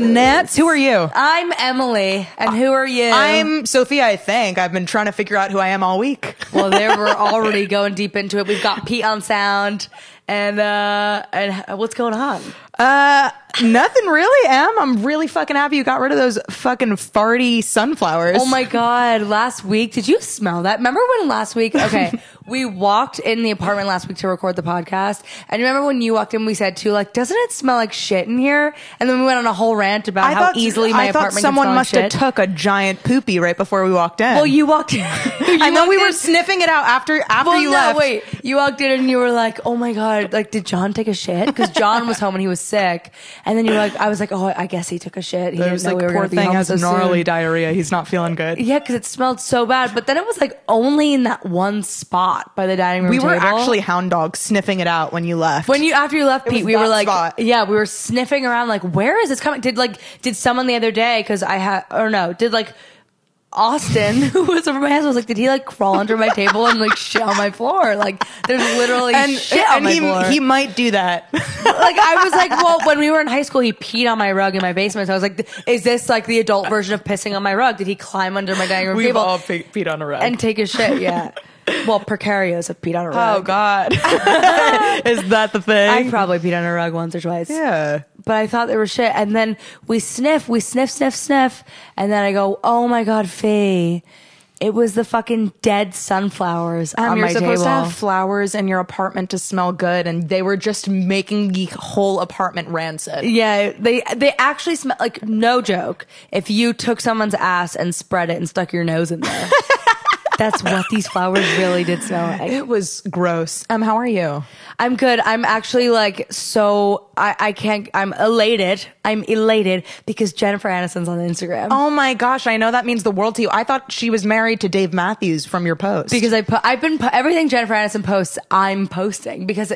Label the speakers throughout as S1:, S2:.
S1: brunettes. Who are you?
S2: I'm Emily, and who are you?
S1: I'm Sophia, I think. I've been trying to figure out who I am all week.
S2: well, there we're already going deep into it. We've got Pete on sound, and uh, and what's going on?
S1: Uh, nothing really, Em. I'm really fucking happy you got rid of those fucking farty sunflowers.
S2: Oh my god! Last week, did you smell that? Remember when last week? Okay, we walked in the apartment last week to record the podcast, and you remember when you walked in, we said too, like, doesn't it smell like shit in here? And then we went on a whole rant about
S1: I
S2: how
S1: thought,
S2: easily my
S1: I
S2: apartment.
S1: thought someone must have took a giant poopy right before we walked in.
S2: Well, you walked in.
S1: and then we were sniffing it out after after
S2: Well,
S1: you
S2: no,
S1: left.
S2: wait. You walked in and you were like, "Oh my god!" Like, did John take a shit? Because John was home and he was sick. And then you were like, "I was like, oh, I guess he took a shit. He didn't know
S1: like
S2: we were
S1: poor thing has
S2: so
S1: gnarly
S2: soon."
S1: diarrhea. He's not feeling good.
S2: Yeah, because it smelled so bad. But then it was like only in that one spot by the dining room.
S1: We were
S2: table.
S1: actually hound dogs sniffing it out when you left.
S2: When you after you left,
S1: was
S2: Pete, we were like,
S1: spot.
S2: yeah, we were sniffing around, like, where is this coming? Did like, did someone the other day? Because I had, or no, did like Austin, who was over my house, was like, did he like crawl under my table and like shit on my floor? Like, there's literally
S1: and,
S2: shit on
S1: and
S2: my
S1: he,
S2: floor.
S1: he might do that.
S2: like I was like, well, when we were in high school, he peed on my rug in my basement. So I was like, is this like the adult version of pissing on my rug? Did he climb under my dining room
S1: We've
S2: table
S1: all pe- peed on a rug.
S2: and take a shit? Yeah. Well, Percarios have peed on a rug.
S1: oh God, is that the thing?
S2: I probably peed on a rug once or twice.
S1: yeah.
S2: But I thought they were shit. And then we sniff, we sniff, sniff, sniff. And then I go, oh my God, Faye. It was the fucking dead sunflowers
S1: Um,
S2: on
S1: you're
S2: my
S1: supposed
S2: table.
S1: to have flowers in your apartment to smell good, and they were just making the whole apartment rancid.
S2: Yeah, they they actually smell like no joke. If you took someone's ass and spread it and stuck your nose in there, that's what these flowers really did smell like.
S1: It was gross. Um, how are you?
S2: I'm good. I'm actually like so I I can't. I'm elated. I'm elated because Jennifer Aniston's on Instagram.
S1: Oh my gosh, I know that means the world to you. I thought she was married to Dave Matthews from your post.
S2: Because I put, I've been everything Jennifer Aniston posts, I'm posting because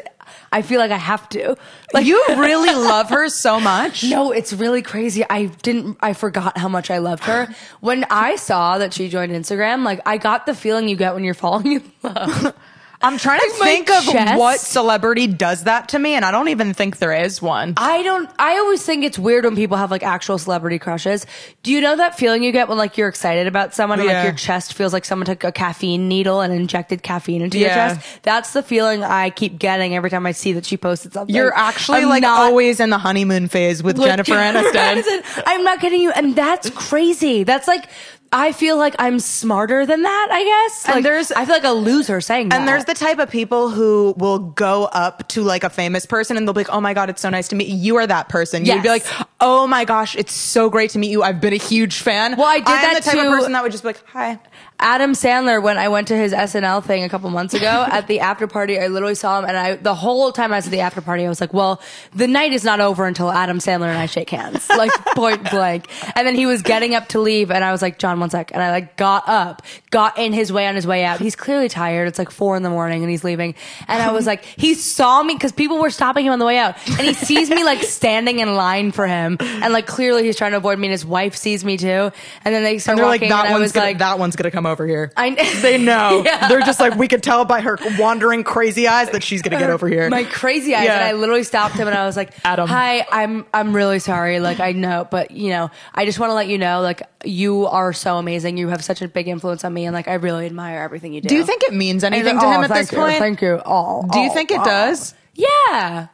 S2: I feel like I have to. Like
S1: you really love her so much.
S2: No, it's really crazy. I didn't, I forgot how much I loved her. When I saw that she joined Instagram, like I got the feeling you get when you're falling in love.
S1: I'm trying to think of
S2: chest-
S1: what celebrity does that to me, and I don't even think there is one.
S2: I don't, I always think it's weird when people have like actual celebrity crushes. Do you know that feeling you get when like you're excited about someone and
S1: Yeah.
S2: like your chest feels like someone took a caffeine needle and injected caffeine into your chest? That's the feeling I keep getting every time I see that she posted something.
S1: You're actually
S2: I'm
S1: like
S2: not-
S1: always in the honeymoon phase with Jennifer Aniston.
S2: I'm not kidding you, and that's crazy. That's like I feel like I'm smarter than that. I guess.
S1: And
S2: Like,
S1: there's-
S2: I feel like a loser saying that.
S1: And there's the type of people who will go up to like a famous person and they'll be like, "Oh my god, it's so nice to meet you." You are that person. You'd be like, "Oh my gosh, it's so great to meet you. I've been a huge fan."
S2: Well, I did
S1: I'm
S2: that
S1: the type
S2: to-
S1: of person that would just be like, "Hi."
S2: Adam Sandler when I went to his SNL thing a couple months ago at the after party. I literally saw him, and I the whole time I was at the after party, I was like, "Well, the night is not over until Adam Sandler and I shake hands, like point blank." And then he was getting up to leave, and I was like, "John, one sec," and I like got up, got in his way on his way out. He's clearly tired. It's like four in the morning, and he's leaving. And I was like, he saw me because people were stopping him on the way out, and he sees me like standing in line for him, and like clearly he's trying to avoid me. And his wife sees me too, and then they start
S1: And they're like,
S2: walking,
S1: "That
S2: and I
S1: one's
S2: was
S1: gonna,
S2: like,
S1: that one's gonna come over here."
S2: I
S1: they know.
S2: Yeah.
S1: They're just like, we could tell by her wandering crazy eyes that she's gonna get over here.
S2: My crazy eyes,
S1: Yeah.
S2: and I literally stopped him, and I was like,
S1: Adam.
S2: hi, I'm I'm really sorry. Like I know, but you know, I just want to let you know, like you are so amazing. You have such a big influence on me, and like I really admire everything you do.
S1: Do you think it means anything to
S2: "Oh,
S1: him at this
S2: you,
S1: point?
S2: Thank you. Oh,
S1: Do you
S2: oh,
S1: think it
S2: oh."
S1: does?
S2: Yeah.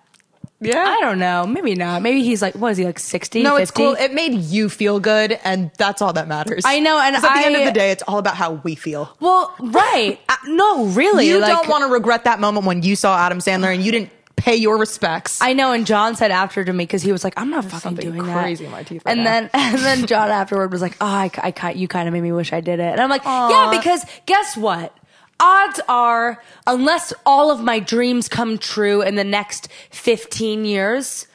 S1: Yeah.
S2: I don't know. Maybe not. Maybe he's like, what is he like, sixty?
S1: No,
S2: 50?
S1: it's cool. It made you feel good, and that's all that matters.
S2: I know, and
S1: 'Cause at the end of the day, it's all about how we feel.
S2: well, right? Uh, no, really.
S1: You
S2: like,
S1: don't want to regret that moment when you saw Adam Sandler and you didn't pay your respects.
S2: I know, and John said after to me because he was like, "I'm not fucking
S1: something
S2: doing
S1: crazy
S2: that."
S1: in my teeth right
S2: and
S1: now.
S2: then, and then John afterward was like, "Oh, I, I, ki- you kind of made me wish I did it." And I'm like. "Yeah, because guess what? Odds are, unless all of my dreams come true in the next 15 years,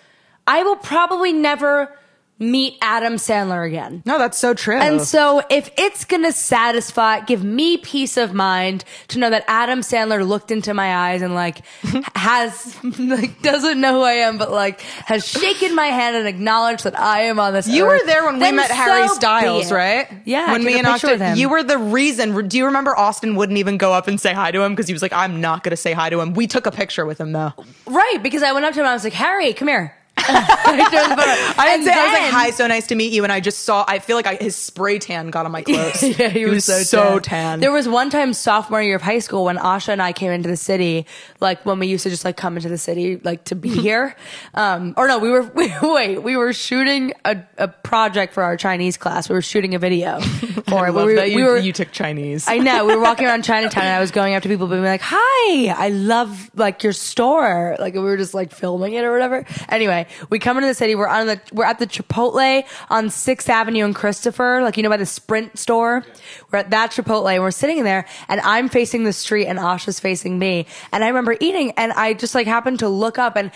S2: I will probably never meet Adam Sandler again."
S1: no, that's so true.
S2: And so, if it's gonna satisfy, give me peace of mind to know that Adam Sandler looked into my eyes and like has like doesn't know who I am, but like has shaken my hand and acknowledged that I am on this.
S1: you
S2: earth,
S1: were there when we met
S2: so
S1: Harry Styles, right?
S2: Yeah,
S1: When me and Austin, you were the reason. Do you remember Austin wouldn't even go up and say hi to him because he was like, "I'm not going to say hi to him." We took a picture with him though.
S2: right because I went up to him. and I was like, Harry, come here. I turned the phone on.
S1: I,
S2: And
S1: had I was like, "Hi, so nice to meet you." And I just saw. I feel like I, his spray tan got on my clothes.
S2: yeah, he, was, so, so tan. There was one time sophomore year of high school when Asha and I came into the city, like when we used to just like come into the city, like to be here. Um, or no, we were wait, we were shooting a, a project for our Chinese class. We were shooting a video for
S1: I
S2: it.
S1: love
S2: we, were-
S1: that you,
S2: we were
S1: you took Chinese.
S2: I know. We were walking around Chinatown and I was going up to people being like, Hi, I love like your store. Like we were just like filming it or whatever. Anyway, we come into the city. We're on the, we're at the Chipotle on 6th Avenue in Christopher, like, you know, by the Sprint store. We're at that Chipotle and we're sitting there and I'm facing the street and Asha's facing me. And I remember eating and I just like happened to look up and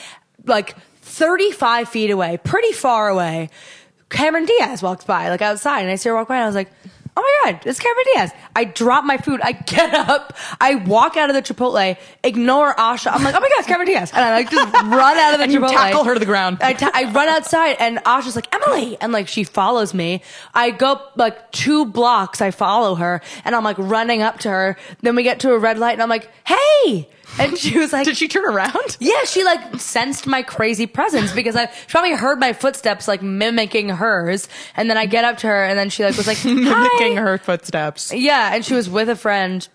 S2: like 35 feet away, pretty far away, Cameron Diaz walks by, like outside, and I see her walk by, and I was like, "Oh my god, it's Cameron Diaz!" I drop my food, I get up, I walk out of the Chipotle, ignore Asha. I'm like, "Oh my god, it's Cameron Diaz!" And I like just run out of the
S1: And you
S2: Chipotle,
S1: tackle her to the ground.
S2: I, ta- I run outside, and Asha's like, "Emily," and like she follows me. I go like two blocks, I follow her, and I'm like running up to her. Then we get to a red light, and I'm like, "Hey!" And she was like,
S1: Did she turn around?
S2: yeah, she like sensed my crazy presence because I she probably heard my footsteps like mimicking hers, and then I get up to her, and then she like was like
S1: Mimicking her footsteps.
S2: Yeah, and she was with a friend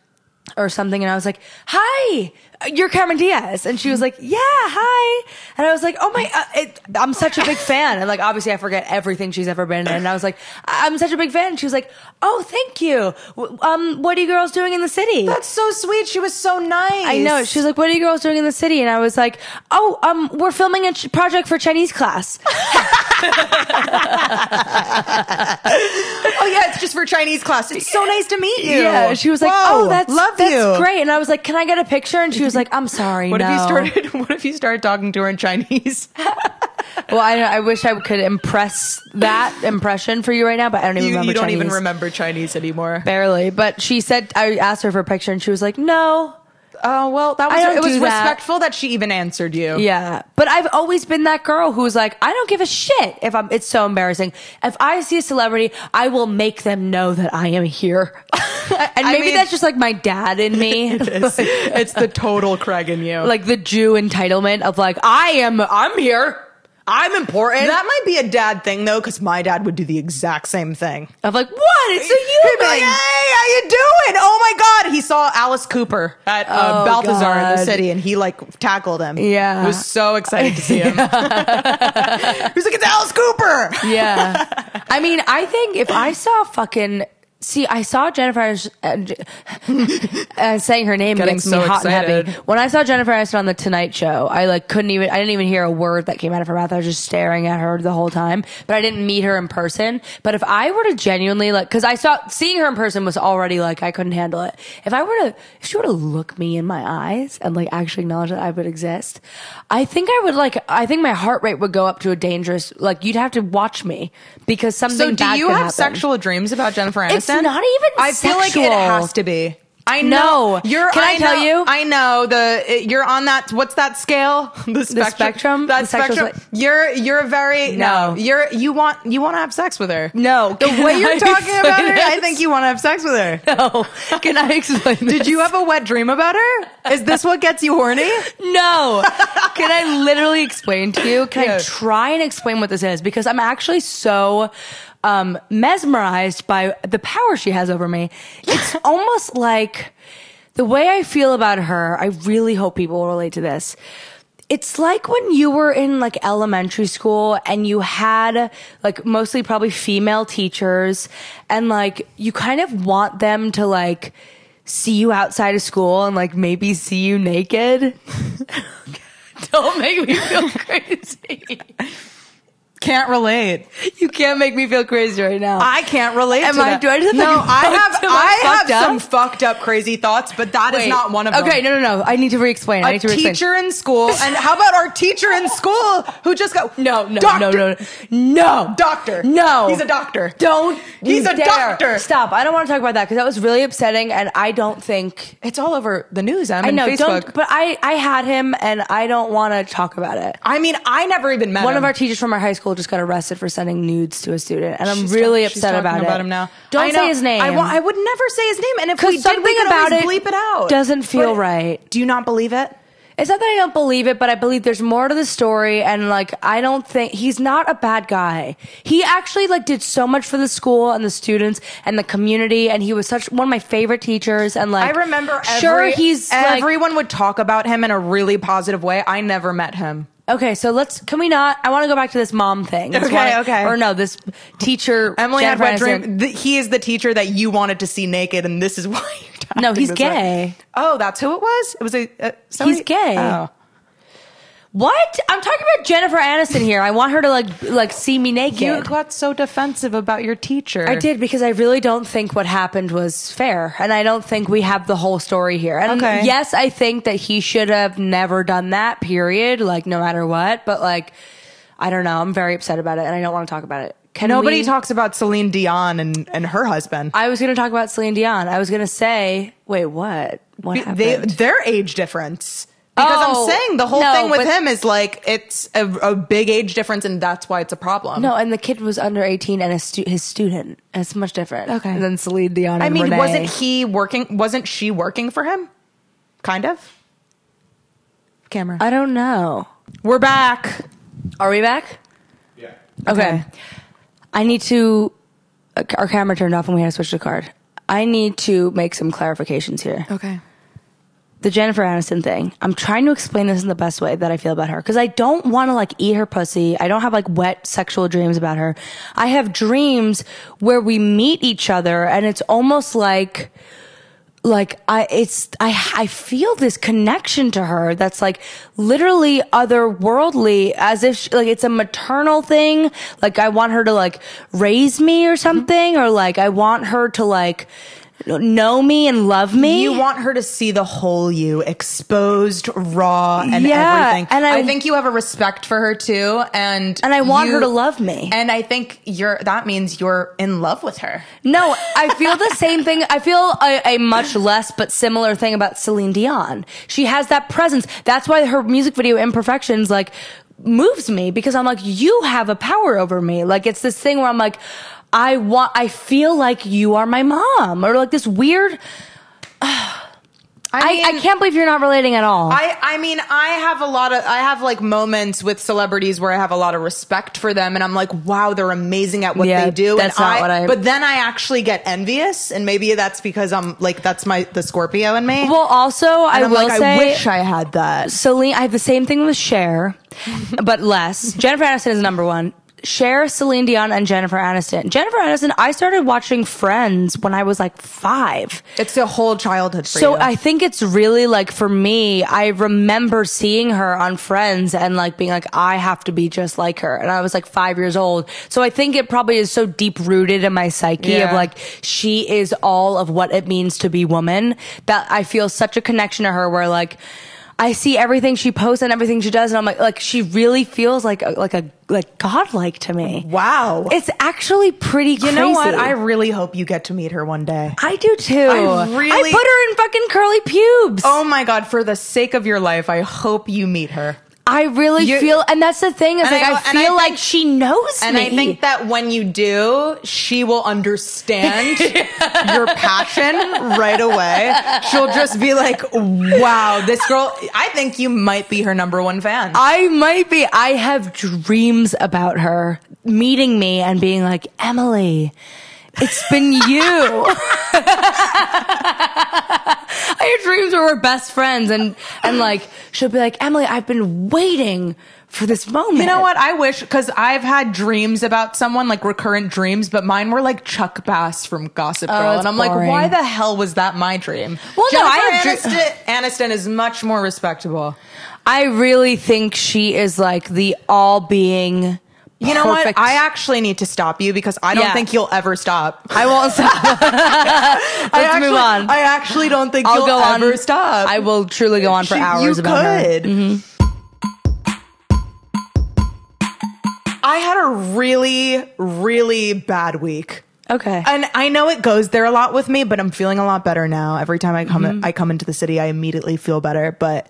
S2: or something, and I was like, "Hi, you're Cameron Diaz," and she was like, "Yeah, hi," and I was like, "Oh my, uh, it, I'm such a big fan," and like obviously I forget everything she's ever been in, and I was like, "I- "I'm such a big fan," and she was like, "Oh, thank you. W- Um, what are you girls doing in the city?"
S1: That's so sweet. She was so nice.
S2: I know. She was like, "What are you girls doing in the city?" And I was like, "Oh, um, we're filming a ch- project for Chinese class."
S1: oh yeah, it's just for Chinese class. It's so nice to meet you.
S2: Yeah. She was like,
S1: Whoa,
S2: "Oh, that's
S1: love
S2: that's
S1: you.
S2: great." And I was like, "Can I get a picture?" And she was like, "I'm sorry,
S1: What
S2: no."
S1: if you started? What if you started talking to her in Chinese?
S2: Well, I, I wish I could impress that impression for you right now, but I don't even
S1: you,
S2: remember.
S1: you don't even remember Chinese anymore.
S2: barely. But she said I asked her for a picture, and she was like, "No."
S1: Oh well, that was
S2: I don't
S1: it was
S2: do that.
S1: respectful that she even answered you.
S2: Yeah, but I've always been that girl who's like, I don't give a shit if I'm. It's so embarrassing. If I see a celebrity, I will make them know that I am here. and
S1: I
S2: maybe
S1: mean-
S2: that's just like my dad in me,
S1: It's, it's the total Craig in you.
S2: like the Jew entitlement of like, I am. I'm here. I'm important.
S1: that might be a dad thing though, because my dad would do the exact same thing.
S2: of like, what? It's a human.
S1: He'd like, hey, how you doing? Oh my god, he saw Alice Cooper at uh,
S2: Oh,
S1: Balthazar in the city, and he like tackled him.
S2: Yeah.
S1: he was so excited to see him. he was like, it's Alice Cooper.
S2: Yeah. I mean, I think if I saw fucking. See, I saw Jennifer Aniston, uh, uh, saying her name
S1: Getting
S2: gets
S1: so
S2: me hot and heavy. When I saw Jennifer Aniston on the Tonight Show, I like couldn't even. I didn't even hear a word that came out of her mouth. I was just staring at her the whole time. But I didn't meet her in person. But if I were to genuinely like, because I saw seeing her in person was already like I couldn't handle it. If I were to, if she were to look me in my eyes and like actually acknowledge that I would exist, I think I would like. I think my heart rate would go up to a dangerous. Like you'd have to watch me because something.
S1: So, do you have
S2: happen.
S1: sexual dreams about Jennifer Aniston?
S2: It's not even
S1: I feel like it has to be. I
S2: No.
S1: know you're.
S2: Can I tell
S1: know-
S2: you?
S1: I know the you're on that. What's that scale? The spectrum.
S2: spectrum?
S1: That
S2: The
S1: spectrum.
S2: spe-
S1: You're you're very no.
S2: No.
S1: You're you want you want to have sex with her.
S2: No,
S1: The way you're
S2: I
S1: talking about her, I think you want to have sex with her.
S2: No. Can I explain?
S1: Did you have a wet dream about her? Is this what gets you horny?
S2: No. Can I literally explain to you? Can
S1: Yeah.
S2: I try and explain what this is? Because I'm actually so um, mesmerized by the power she has over me. It's almost like the way I feel about her. I really hope people will relate to this. It's like when you were in like elementary school and you had like mostly probably female teachers and like you kind of want them to like see you outside of school and like maybe see you naked. Don't make me feel crazy.
S1: Can't relate.
S2: You can't make me feel crazy right now.
S1: I can't relate
S2: Am
S1: to
S2: I-
S1: that.
S2: do I just have,
S1: no,
S2: like,
S1: I have
S2: I
S1: I have
S2: up?
S1: some fucked up crazy thoughts, but that is
S2: Wait.
S1: not one of them.
S2: Okay, no, no, no. I need to re-explain. I
S1: a
S2: need to re-explain.
S1: teacher in school, and how about our teacher in school who just got
S2: No, no,
S1: doctor,
S2: no, no, no.
S1: doctor,
S2: No.
S1: he's a doctor.
S2: Don't.
S1: He's a
S2: dare.
S1: doctor.
S2: Stop. I don't want to talk about that because that was really upsetting, and I don't think.
S1: It's all over the news. I'm
S2: I know.
S1: Facebook.
S2: Don't. But I, I had him, and I don't want to talk about it.
S1: I mean, I never even met
S2: One
S1: him.
S2: of our teachers from our high school just got arrested for sending nudes to a student, and I'm
S1: She's
S2: really
S1: talk-
S2: upset about,
S1: about
S2: it.
S1: him now.
S2: Don't
S1: I
S2: say his name.
S1: I, would never say his name, and if we
S2: because
S1: did,
S2: something
S1: we could
S2: about it
S1: bleep it out.
S2: doesn't feel
S1: But
S2: right.
S1: Do you not believe it?
S2: It's not that I don't believe it, but I believe there's more to the story. And like, I don't think he's not a bad guy. He actually like did so much for the school and the students and the community. And he was such one of my favorite teachers. And like,
S1: I remember
S2: sure
S1: every,
S2: he's like,
S1: everyone would talk about him in a really positive way. I never met him.
S2: Okay. So let's, can we not, I want to go back to this mom thing. This
S1: Okay,
S2: one-
S1: okay.
S2: Or no, this teacher.
S1: Emily
S2: Jennifer
S1: had wet
S2: Aniston.
S1: dream. Th- he is the teacher that you wanted to see naked, and this is why you're acting
S2: No, he's
S1: this way.
S2: gay.
S1: Oh, that's who it was. It was a. Uh, somebody-
S2: He's gay.
S1: Oh.
S2: What? I'm talking about Jennifer Aniston here. I want her to like, like see me naked.
S1: You got so defensive about your teacher.
S2: I did because I really don't think what happened was fair. And I don't think we have the whole story here. And
S1: Okay.
S2: yes, I think that he should have never done that, period. Like, no matter what. But like, I don't know. I'm very upset about it and I don't want to talk about it. Can
S1: Nobody
S2: we-
S1: talks about Celine Dion and, and her husband.
S2: I was going to talk about Celine Dion. I was going to say, wait, what? What happened?
S1: they, their age difference. Because
S2: Oh,
S1: I'm saying the whole
S2: no,
S1: thing with
S2: but-
S1: him is like it's a, a big age difference, and that's why it's a problem.
S2: no, and the kid was under 18 and a stu- his student. It's much different.
S1: Okay.
S2: Than Celine Dion.
S1: I mean,
S2: Renee.
S1: wasn't he working? Wasn't she working for him? Kind of. Camera.
S2: I don't know.
S1: We're back.
S2: Are we back?
S3: Yeah.
S2: Okay. I need to. uh, Our camera turned off and we had to switch the card. I need to make some clarifications here.
S1: Okay.
S2: The Jennifer Aniston thing. I'm trying to explain this in the best way that I feel about her because I don't want to like eat her pussy. I don't have like wet sexual dreams about her. I have dreams where we meet each other and it's almost like like I it's I I feel this connection to her that's like literally otherworldly as if she, like it's a maternal thing like I want her to like raise me or something or like I want her to like know me and love me
S1: You want her to see the whole you, exposed, raw, and
S2: Yeah,
S1: everything.
S2: and I-
S1: I think you have a respect for her too, and
S2: and I want
S1: you-
S2: her to love me
S1: And I think you're. That means you're in love with her.
S2: No, I feel the same thing. I feel a, a much less but similar thing about Celine Dion. She has that presence. That's why her music video Imperfections like moves me because I'm like, you have a power over me. Like it's this thing where I'm like, I want, I feel like you are my mom or like this weird. I, I,
S1: mean-
S2: can't believe you're not relating at all.
S1: I, I mean, I have a lot of, I have like moments with celebrities where I have a lot of respect for them, and I'm like, wow, they're amazing at what
S2: Yeah,
S1: they do.
S2: that's
S1: and
S2: not
S1: I,
S2: what I-
S1: But then I actually get envious, and maybe that's because I'm like, that's my the Scorpio in me.
S2: well, also, I
S1: and I'm
S2: will
S1: like,
S2: say,
S1: I wish I had that.
S2: Celine, I have the same thing with Cher, but less. Jennifer Aniston is number one. Cher, Celine Dion, and Jennifer Aniston. Jennifer Aniston, I started watching Friends when I was like five.
S1: It's a whole childhood
S2: So
S1: you.
S2: I think it's really like for me, I remember seeing her on Friends and like being like, I have to be just like her. And I was like five years old. So I think it probably is so deep rooted in my psyche of like, she is all of what it means to be woman that I feel such a connection to her where like, I see everything she posts and everything she does, and I'm like, like she really feels like a, like a like godlike to me.
S1: wow.
S2: It's actually pretty.
S1: you know what? I really hope you get to meet her one day.
S2: I do too.
S1: I really-
S2: I put her in fucking curly pubes.
S1: Oh my god! For the sake of your life, I hope you meet her.
S2: I really
S1: You-
S2: feel, and that's the thing is like
S1: I-
S2: I,
S1: and I
S2: feel
S1: think-
S2: like she knows
S1: And
S2: me.
S1: I think that when you do, she will understand your passion right away. She'll just be like, wow, this girl, I think you might be her number one fan.
S2: I might be. I have dreams about her meeting me and being like, Emily, it's been you. I have dreams where we're best friends and and like she'll be like, Emily, I've been waiting for this moment.
S1: You know what? I wish because I've had dreams about someone like recurrent dreams, but mine were like Chuck Bass from Gossip oh, Girl,
S2: that's
S1: and I'm like, why the hell was that my dream?
S2: Well, no, I
S1: Jennifer
S2: have
S1: Aniston, Aniston is much more respectable.
S2: I really think she is like the all being.
S1: You know what? I actually need to stop you because I don't
S2: Yeah.
S1: think you'll ever stop.
S2: I won't stop.
S1: I
S2: Let's
S1: actually,
S2: move on.
S1: I actually don't think
S2: I'll
S1: you'll
S2: go on.
S1: ever stop.
S2: I will truly go on for
S1: She-
S2: hours
S1: you
S2: about her.
S1: could. I had a really, really bad week.
S2: Okay.
S1: And I know it goes there a lot with me, but I'm feeling a lot better now. Every time I come
S2: Mm-hmm.
S1: I come into the city, I immediately feel better. But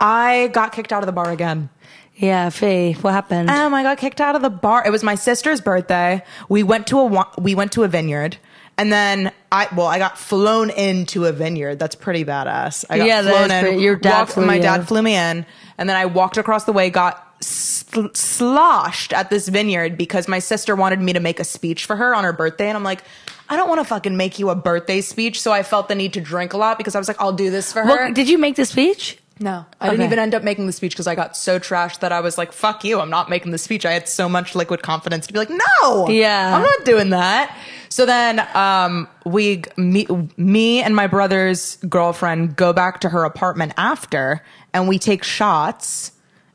S1: I got kicked out of the bar again.
S2: Yeah, Faye, what happened?
S1: Um, I got kicked out of the bar. It was my sister's birthday. We went to a we went to a vineyard, And then I, well, I got flown into a vineyard. That's pretty badass. I got
S2: Yeah,
S1: flown in.
S2: pretty- your dad
S1: walked- my dad flew me in, and then I walked across the way, got sl- sloshed at this vineyard because my sister wanted me to make a speech for her on her birthday, and I'm like, I don't want to fucking make you a birthday speech, so I felt the need to drink a lot because I was like, I'll do this for her.
S2: Well, did you make the speech?
S1: No, I didn't even end up making the speech because I got so trashed that I was like, "Fuck you! I'm not making the speech." I had so much liquid confidence to be like, "No,
S2: Yeah.
S1: I'm not doing that." So then, um, we me, me and my brother's girlfriend go back to her apartment after, and we take shots.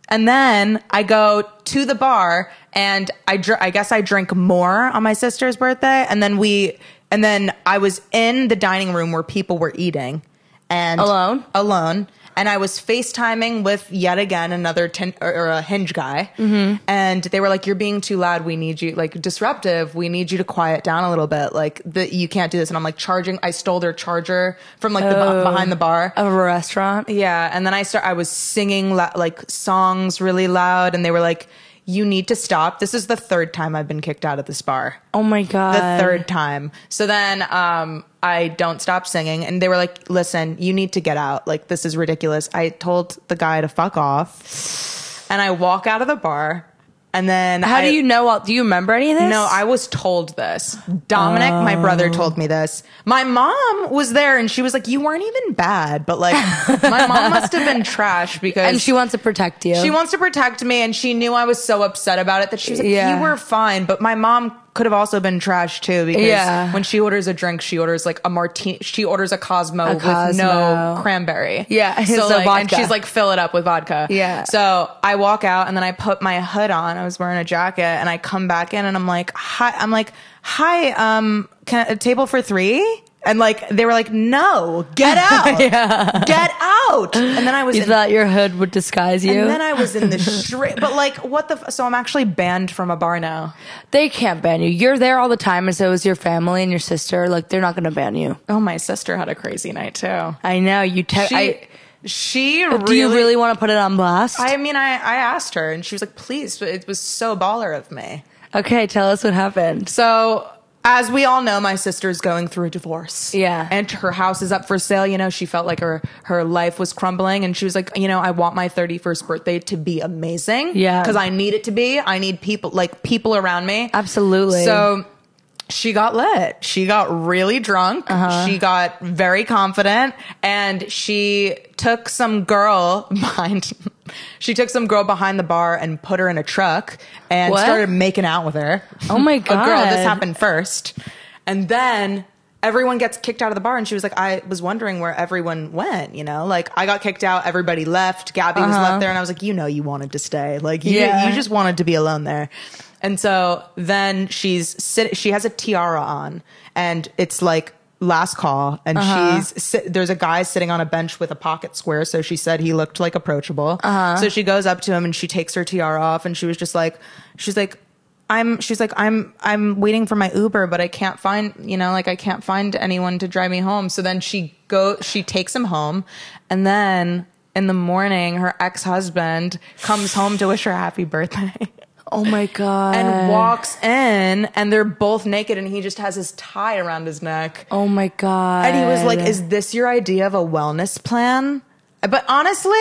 S1: And then I go to the bar, and I dr- I guess I drink more on my sister's birthday, and then we and then I was in the dining room where people were eating, and
S2: Alone?
S1: alone and I was FaceTiming with yet again another tin, or, or a hinge guy,
S2: Mm-hmm.
S1: and they were like, "You're being too loud. We need you like disruptive. We need you to quiet down a little bit. Like the, you can't do this." And I'm like charging. I stole their charger from like the
S2: Oh.
S1: be- behind the bar.
S2: Of a restaurant?
S1: Yeah, and then I start. I was singing like songs really loud, and they were like, "You need to stop." This is the third time I've been kicked out of this bar
S2: Oh my god.
S1: the third time. So then um, I don't stop singing, and they were like, "Listen, you need to get out. Like this is ridiculous." I told the guy to fuck off, and I walk out of the bar, and then
S2: How
S1: I-
S2: do you know all do you remember any of this?
S1: No, I was told this. Dominic, my brother, oh. told me this. My mom was there, and she was like, "You weren't even bad, but like my mom must have been trash because
S2: and she wants to protect you.
S1: she wants to protect me, and she knew I was so upset about it that she was like,
S2: Yeah.
S1: "You were fine," but my mom could have also been trash too because
S2: Yeah.
S1: when she orders a drink, she orders like a martini. She orders a Cosmo, with
S2: Cosmo.
S1: no cranberry.
S2: Yeah,
S1: so,
S2: so
S1: like, and she's like, "Fill it up with vodka."
S2: Yeah.
S1: So I walk out, and then I put my hood on. I was wearing a jacket, and I come back in, and I'm like, "Hi," I'm like, "Hi, um, can a table for three? And like they were like, "No, get out, get out!" And then I was
S2: you
S1: in
S2: thought your hood would disguise you.
S1: and then I was in the street, but like, what the? F- so I'm actually banned from a bar now.
S2: they can't ban you. You're there all the time, and so is your family and your sister. Like they're not going to ban you.
S1: Oh, my sister had a crazy night too.
S2: I know you. Te-
S1: She,
S2: I,
S1: she uh,
S2: do you really want to put it on blast?
S1: I mean, I, I asked her, and she was like, "Please." But it was so baller of me.
S2: okay, tell us what happened.
S1: So. As we all know, my sister's going through a divorce.
S2: Yeah.
S1: And her house is up for sale. You know, she felt like her, her life was crumbling. And she was like, you know, I want my 31st birthday to be amazing.
S2: Yeah.
S1: Because I need it to be. I need people, like, people around me.
S2: Absolutely.
S1: So she got lit. She got really drunk. Uh-huh. She got very confident and she took some girl behind she took some girl behind the bar and put her in a truck and
S2: What?
S1: started making out with her.
S2: Oh my god.
S1: A girl, this happened first. And then everyone gets kicked out of the bar and she was like I was wondering where everyone went, you know? Like I got kicked out, everybody left, Gabby was left uh-huh. there and I was like, "You know you wanted to stay. Like you
S2: Yeah.
S1: you just wanted to be alone there." And so then she's sit she has a tiara on and it's like last call and uh-huh. she's sit, there's a guy sitting on a bench with a pocket square so she said he looked like approachable. Uh-huh. So she goes up to him and she takes her tiara off and she was just like she's like I'm she's like I'm I'm waiting for my Uber but I can't find you know like I can't find anyone to drive me home. So then she go she takes him home and then in the morning her ex-husband comes home to wish her happy birthday
S2: oh my god.
S1: and walks in and they're both naked and he just has his tie around his neck
S2: Oh my god.
S1: and he was like is this your idea of a wellness plan but honestly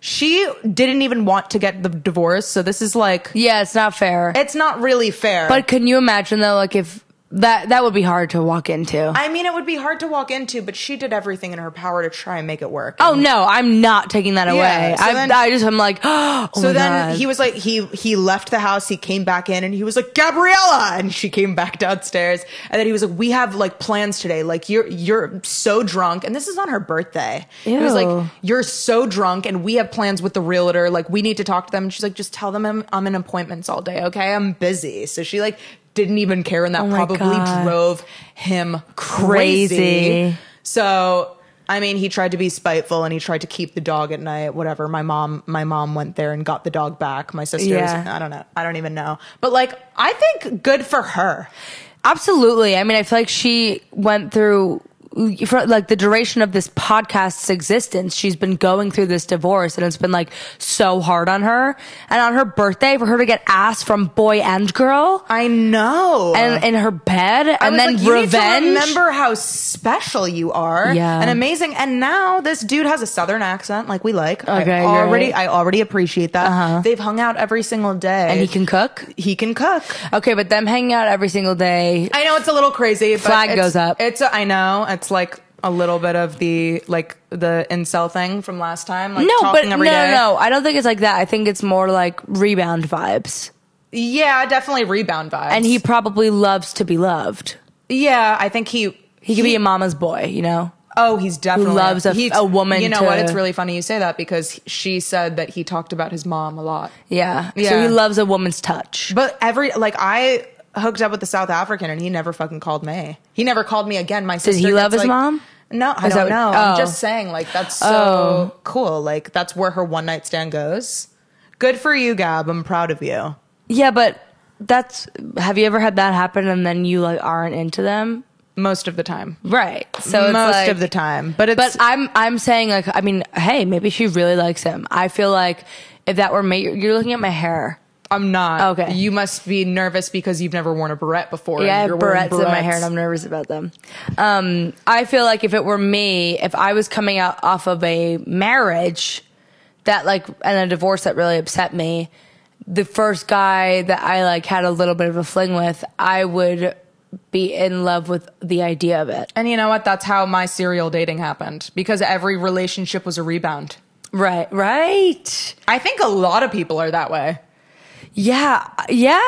S1: she didn't even want to get the divorce so this is like
S2: "Yeah, it's not fair."
S1: it's not really fair
S2: but can you imagine though, like if that that would be hard to walk into?
S1: I mean, it would be hard to walk into, but she did everything in her power to try and make it work.
S2: oh no, I'm not taking that away.
S1: so
S2: I,
S1: then-
S2: I just I'm like, oh
S1: so
S2: my
S1: then
S2: God.
S1: he was like, he he left the house, he came back in, and he was like, Gabriella, and she came back downstairs, and then he was like, we have like plans today. Like you're you're so drunk, and this is on her birthday. He was like, you're so drunk, and we have plans with the realtor. Like we need to talk to them. And she's like, just tell them I'm, I'm in appointments all day. Okay, I'm busy. So she like didn't even care, and that
S2: Oh
S1: probably
S2: God.
S1: drove him crazy.
S2: Crazy.
S1: So I mean, he tried to be spiteful and he tried to keep the dog at night. Whatever. My mom, my mom went there and got the dog back. My sister's,
S2: Yeah.
S1: I don't know. I don't even know. But like, I think good for her.
S2: Absolutely. I mean, I feel like she went through for like the duration of this podcast's existence, she's been going through this divorce and it's been like so hard on her. And on her birthday, for her to get ass from boy and girl
S1: I know.
S2: and in her bed
S1: I
S2: and then
S1: like,
S2: revenge.
S1: Remember how special you are.
S2: Yeah.
S1: And amazing. And now this dude has a southern accent like we like.
S2: Okay,
S1: I already
S2: great.
S1: I already appreciate that.
S2: Uh-huh.
S1: They've hung out every single day.
S2: and he can cook.
S1: he can cook.
S2: Okay, but them hanging out every single day.
S1: I know it's a little crazy. But
S2: Flag goes up.
S1: It's a, I know it's like a little bit of the like the incel thing from last time. Like
S2: no, but no,
S1: every
S2: no,
S1: day.
S2: no. I don't think it's like that. I think it's more like rebound vibes.
S1: Yeah, definitely rebound vibes.
S2: And he probably loves to be loved.
S1: yeah, I think he
S2: He could be a mama's boy, you know?
S1: Oh, he's definitely
S2: loves a- a woman
S1: You know
S2: to-
S1: what? It's really funny you say that because she said that he talked about his mom a lot.
S2: Yeah. yeah. So
S1: Yeah.
S2: he loves a woman's touch.
S1: But every like I hooked up with the South African and he never fucking called me. He never called me again. My sister
S2: he love his
S1: like-
S2: mom?
S1: No, I
S2: Is
S1: don't
S2: that
S1: know.
S2: what-
S1: I'm
S2: oh.
S1: just saying, like that's so
S2: Oh.
S1: cool. Like that's where her one night stand goes. Good for you, Gab. I'm proud of you.
S2: Yeah, but that's have you ever had that happen and then you like aren't into them?
S1: Most of the time.
S2: Right. So it's
S1: most
S2: like-
S1: of the time. But it's
S2: But I'm I'm saying like I mean, hey, maybe she really likes him. I feel like if that were me, you're looking at my hair.
S1: I'm not.
S2: Okay.
S1: You must be nervous because you've never worn a beret before.
S2: Yeah, I have
S1: you're wearing
S2: barrettes in my hair and I'm nervous about them. Um, I feel like if it were me, if I was coming out off of a marriage that like and a divorce that really upset me, the first guy that I like had a little bit of a fling with, I would be in love with the idea of it.
S1: And you know what? That's how my serial dating happened because every relationship was a rebound.
S2: Right, right.
S1: I think a lot of people are that way.
S2: Yeah, yeah.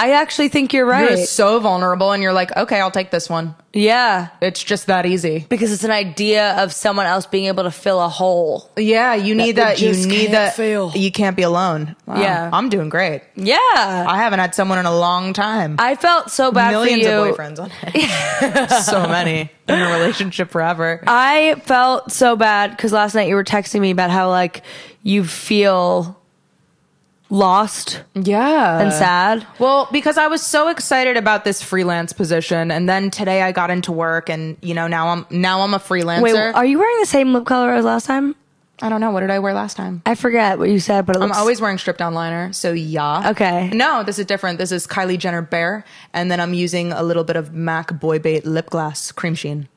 S2: I actually think you're right.
S1: You're so vulnerable and you're like, okay, I'll take this one.
S2: yeah.
S1: It's just that easy.
S2: Because it's an idea of someone else being able to fill a hole.
S1: Yeah, you need
S2: they
S1: that. You
S2: just
S1: need
S2: can't
S1: that.
S2: feel.
S1: You can't be alone. Wow.
S2: Yeah.
S1: I'm doing great.
S2: Yeah.
S1: I haven't had someone in a long time.
S2: I felt so bad
S1: Millions
S2: for you.
S1: of boyfriends on it. so many in a relationship forever.
S2: I felt so bad because last night you were texting me about how like you feel lost
S1: Yeah.
S2: and sad.
S1: Well, because I was so excited about this freelance position, and then today I got into work, and you know now I'm now I'm a freelancer.
S2: Wait, are you wearing the same lip color as last time?
S1: I don't know what did I wear last time.
S2: I forget what you said, but it
S1: I'm always wearing Stripdown liner, so yeah.
S2: Okay.
S1: No, this is different. This is Kylie Jenner Bear, and then I'm using a little bit of MAC Boy Bait lip gloss cream sheen.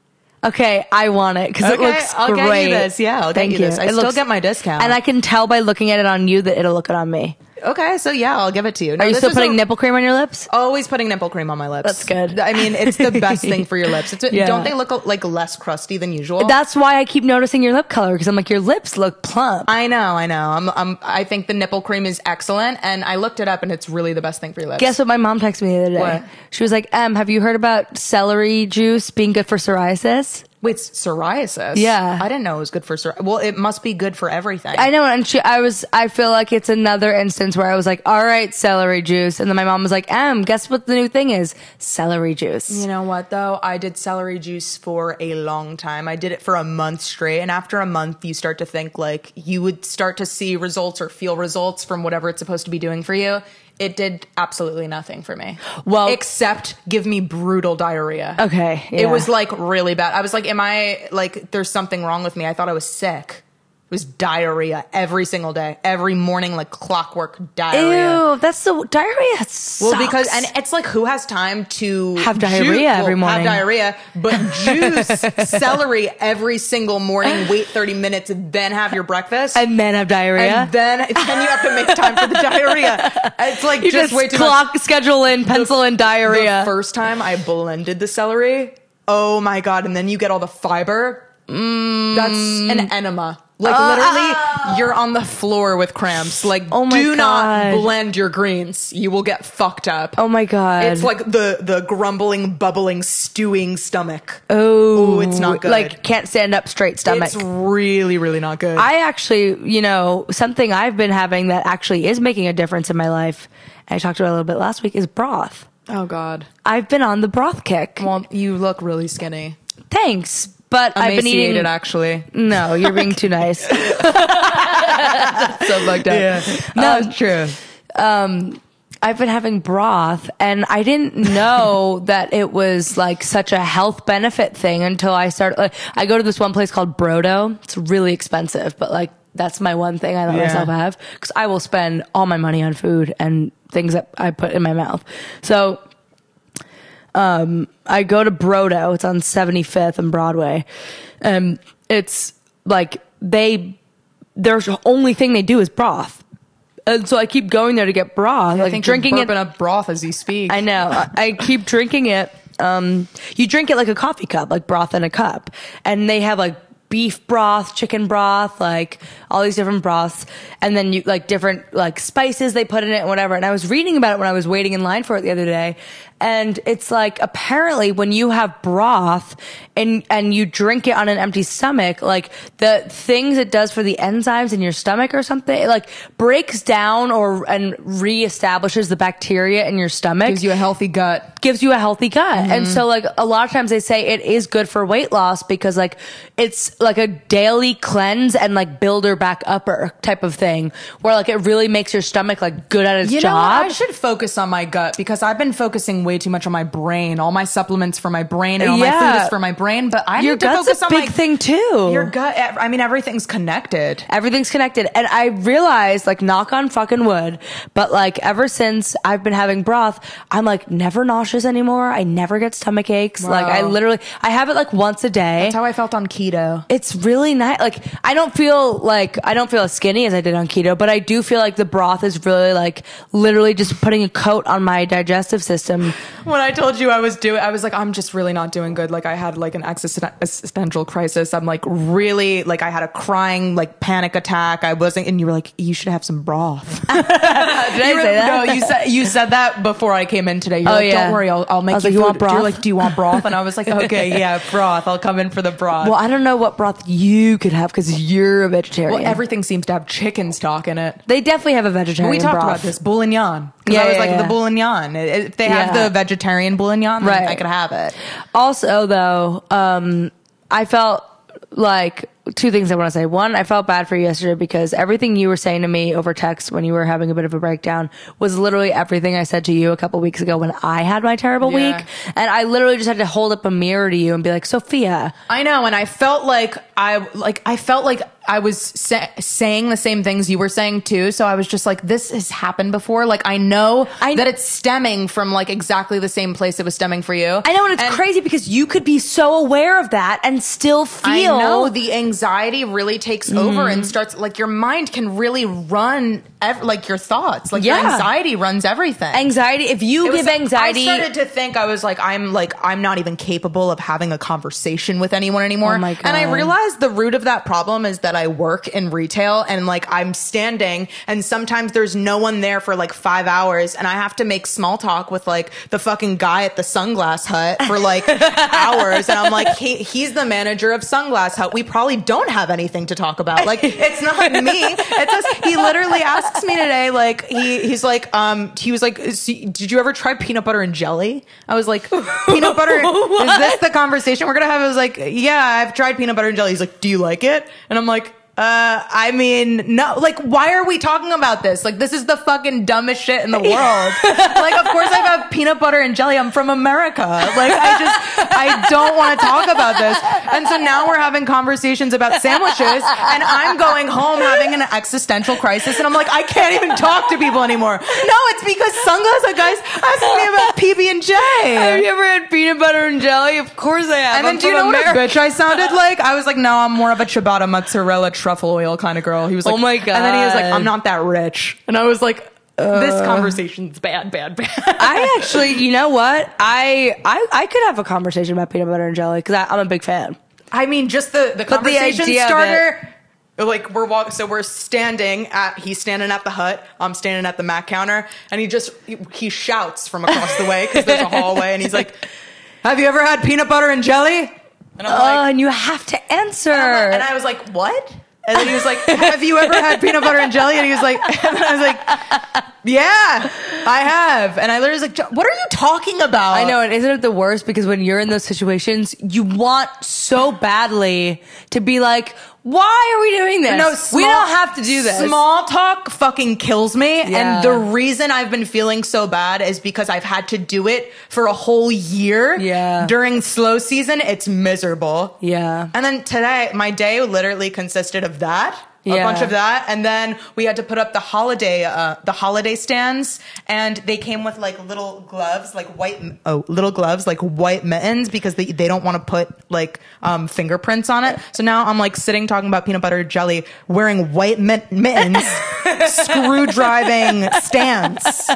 S2: Okay. I want it because it
S1: Okay,
S2: looks
S1: I'll get you this. Yeah, I'll get
S2: Thank
S1: you this. I
S2: It
S1: still get my discount.
S2: and I can tell by looking at it on you that it'll look good on me.
S1: Okay, so yeah, I'll give it to you. No,
S2: Are you still putting
S1: a-
S2: nipple cream on your lips?
S1: Always putting nipple cream on my lips.
S2: That's good.
S1: I mean, it's the best thing for your lips. It's,
S2: Yeah.
S1: Don't they look like less crusty than usual?
S2: That's why I keep noticing your lip color because I'm like your lips look plump.
S1: I know, I know. I'm, I'm, I think the nipple cream is excellent, and I looked it up, and it's really the best thing for your lips.
S2: Guess what my mom texted me the other day?
S1: What?
S2: She was like, "Em, have you heard about celery juice being good for psoriasis?"
S1: Wait, psoriasis?
S2: Yeah.
S1: I didn't know it was good for psoriasis. Well, it must be good for everything.
S2: I know, and she, I was, I feel like it's another instance where I was like, "All right, celery juice," and then my mom was like, "Em, guess what the new thing is? Celery juice."
S1: You know what though? I did celery juice for a long time. I did it for a month straight. And after a month, you start to think like you would start to see results or feel results from whatever it's supposed to be doing for you. It did absolutely nothing for me.
S2: Well-
S1: except give me brutal diarrhea.
S2: Okay,
S1: It was like really bad. I was like, am I like, there's something wrong with me? I thought I was sick. It was diarrhea every single day, every morning, like clockwork diarrhea.
S2: Ew, that's the diarrhea. Sucks.
S1: Well, because and it's like who has time to
S2: Have
S1: ju-
S2: diarrhea every
S1: well,
S2: morning.
S1: Have diarrhea, but juice celery every single morning. Wait thirty minutes, and then have your breakfast,
S2: and then have diarrhea.
S1: and then then you have to make time for the diarrhea. It's like
S2: you
S1: just,
S2: just,
S1: way too
S2: clock
S1: much.
S2: schedule in pencil and diarrhea.
S1: The first time I blended the celery, oh my god! And then you get all the fiber. Mm. That's an enema. Like uh, literally, uh, uh. you're on the floor with cramps. Like,
S2: Oh my
S1: do not blend your greens. You will get fucked up.
S2: oh my god,
S1: It's like the the grumbling, bubbling, stewing stomach.
S2: oh,
S1: Ooh, it's not good.
S2: Like can't stand up straight stomach.
S1: It's really, really not good.
S2: I actually, you know, something I've been having that actually is making a difference in my life. And I talked about it a little bit last week is broth.
S1: oh God.
S2: I've been on the broth kick.
S1: Well, you look really skinny.
S2: Thanks, but I've been eating it
S1: actually.
S2: No, you're being too nice.
S1: So fucked up. Yeah.
S2: No,
S1: it's true.
S2: Um, I've been having broth and I didn't know that it was like such a health benefit thing until I started. Like, I go to this one place called Brodo. It's really expensive, but like that's my one thing I let
S1: Yeah.
S2: myself have because I will spend all my money on food and things that I put in my mouth. So um, I go to Brodo. It's on 75th and Broadway. Um, it's like they, their only thing they do is broth. And so I keep going there to get broth,
S1: I
S2: like
S1: think
S2: drinking
S1: you're
S2: it.
S1: up broth as you speak.
S2: I know. I- I keep drinking it. Um, you drink it like a coffee cup, like broth in a cup. And they have like beef broth, chicken broth, like all these different broths. And then you like different like spices they put in it and whatever. And I was reading about it when I was waiting in line for it the other day. And it's like apparently when you have broth and and you drink it on an empty stomach, like the things it does for the enzymes in your stomach or something, it like breaks down or and reestablishes the bacteria in your stomach
S1: Gives you a healthy gut.
S2: gives you a healthy gut. Mm-hmm. And so like a lot of times they say it is good for weight loss because like it's like a daily cleanse and like builder back upper type of thing where like it really makes your stomach like good at its
S1: You know what?
S2: job.
S1: I should focus on my gut because I've been focusing way too much on my brain. All my supplements for my brain and all my food is for my brain. But I
S2: your
S1: need to focus
S2: a
S1: on
S2: big
S1: my
S2: thing too.
S1: Your gut. I mean, everything's connected.
S2: Everything's connected. And I realized, like, knock on fucking wood, but like, ever since I've been having broth, I'm like never nauseous anymore. I never get stomach aches. Like, I literally, I have it like once a day.
S1: That's how I felt on keto.
S2: it's really nice. Like I don't feel like I don't feel as skinny as I did on keto, but I do feel like the broth is really like literally just putting a coat on my digestive system.
S1: When I told you I was doing, I was like, I'm just really not doing good. Like I had like an existential crisis. I'm like really like I had a crying like panic attack. I wasn't, and you were like, you should have some broth.
S2: Did I say that?
S1: No, you said you said that before I came in today. You're
S2: Oh,
S1: like,
S2: yeah.
S1: don't worry, I'll, I'll make
S2: I was
S1: you
S2: like, you want broth?
S1: You're like, do you want broth? And I was like, okay, yeah, broth. I'll come in for the broth.
S2: well, I don't know what broth you could have because you're a vegetarian.
S1: Well, everything seems to have chicken stock in it.
S2: they definitely have a vegetarian
S1: We talked
S2: broth.
S1: about this bourguignon. 'Cause
S2: Yeah,
S1: I was
S2: yeah,
S1: like
S2: yeah.
S1: the bourguignon. If they have the vegetarian then
S2: Right.
S1: I could have it.
S2: Also, though, um, I felt like two things I want to say. One, I felt bad for you yesterday because everything you were saying to me over text when you were having a bit of a breakdown was literally everything I said to you a couple weeks ago when I had my terrible
S1: Yeah.
S2: week. And I literally just had to hold up a mirror to you and be like, Sophia,
S1: I know, and I felt like I like I felt like I was sa- saying the same things you were saying too. So I was just like, this has happened before. Like I know
S2: I-
S1: that it's stemming from like exactly the same place it was stemming for you.
S2: I know, and it's crazy because you could be so aware of that and still
S1: I
S2: feel.
S1: know the anxiety really takes over and mm-hmm. starts like your mind can really run ev- like your thoughts. Like your anxiety runs everything.
S2: anxiety. If you
S1: It was-
S2: give anxiety,
S1: I started to think I was like, I'm like, I'm not even capable of having a conversation with anyone anymore.
S2: Oh my
S1: And I realized the root of that problem is that I work in retail and like I'm standing and sometimes there's no one there for like five hours and I have to make small talk with like the fucking guy at the sunglass hut for like hours. And I'm like, he, he's the manager of Sunglass Hut. We probably don't have anything to talk about. Like, it's not me. It's us. He literally asks me today, like, he, he's like, um, he was like, did you ever try peanut butter and jelly? I was like, peanut butter, is this the conversation we're going to have? I was like, yeah, I've tried peanut butter and jelly. He's like, do you like it? And I'm like, uh, I mean, no, like, why are we talking about this? Like, this is the fucking dumbest shit in the world. like, of course I've had peanut butter and jelly. I'm from America. Like, I just, I don't want to talk about this. And so now we're having conversations about sandwiches and I'm going home having an existential crisis. And I'm like, I can't even talk to people anymore. No, it's because sunglasses guys asking me about PB and J.
S2: have you ever had peanut butter and jelly? Of course I have.
S1: And then
S2: I'm
S1: do you know
S2: America.
S1: what a bitch I sounded like? I was like, no, I'm more of a ciabatta mozzarella truffle oil kind of girl. He was oh like,
S2: Oh my god.
S1: And then he was like, I'm not that rich. And I was like, this uh, conversation's bad, bad, bad.
S2: I actually, you know what? I I I could have a conversation about peanut butter and jelly because I'm a big fan.
S1: I mean, just the the
S2: the
S1: conversation
S2: idea of
S1: starter. Like we're walking, so we're standing at. He's standing at the hut. I'm standing at the Mac counter, and he just he, he shouts from across the way because there's a hallway, and he's like, "Have you ever had peanut butter and jelly?" And I'm
S2: Oh,
S1: like,
S2: and you have to answer.
S1: and I was like, "What?" And then he was like, "Have you ever had peanut butter and jelly?" And he was like, and I was like, Yeah, I have. And I literally was like, what are you talking about?
S2: I know, and isn't it the worst? Because when you're in those situations, you want so badly to be like, "Why are we doing this?
S1: No,
S2: we don't have to do this."
S1: Small talk fucking kills me.
S2: Yeah.
S1: And the reason I've been feeling so bad is because I've had to do it for a whole year.
S2: Yeah.
S1: During slow season, it's miserable.
S2: Yeah.
S1: And then today, my day literally consisted of that. A bunch of that, and then we had to put up the holiday, uh, the holiday stands, and they came with like little gloves, like white, oh, little gloves, like white mittens, because they, they don't want to put like um, fingerprints on it. So now I'm like sitting talking about peanut butter jelly, wearing white mit- mittens, screw driving stands.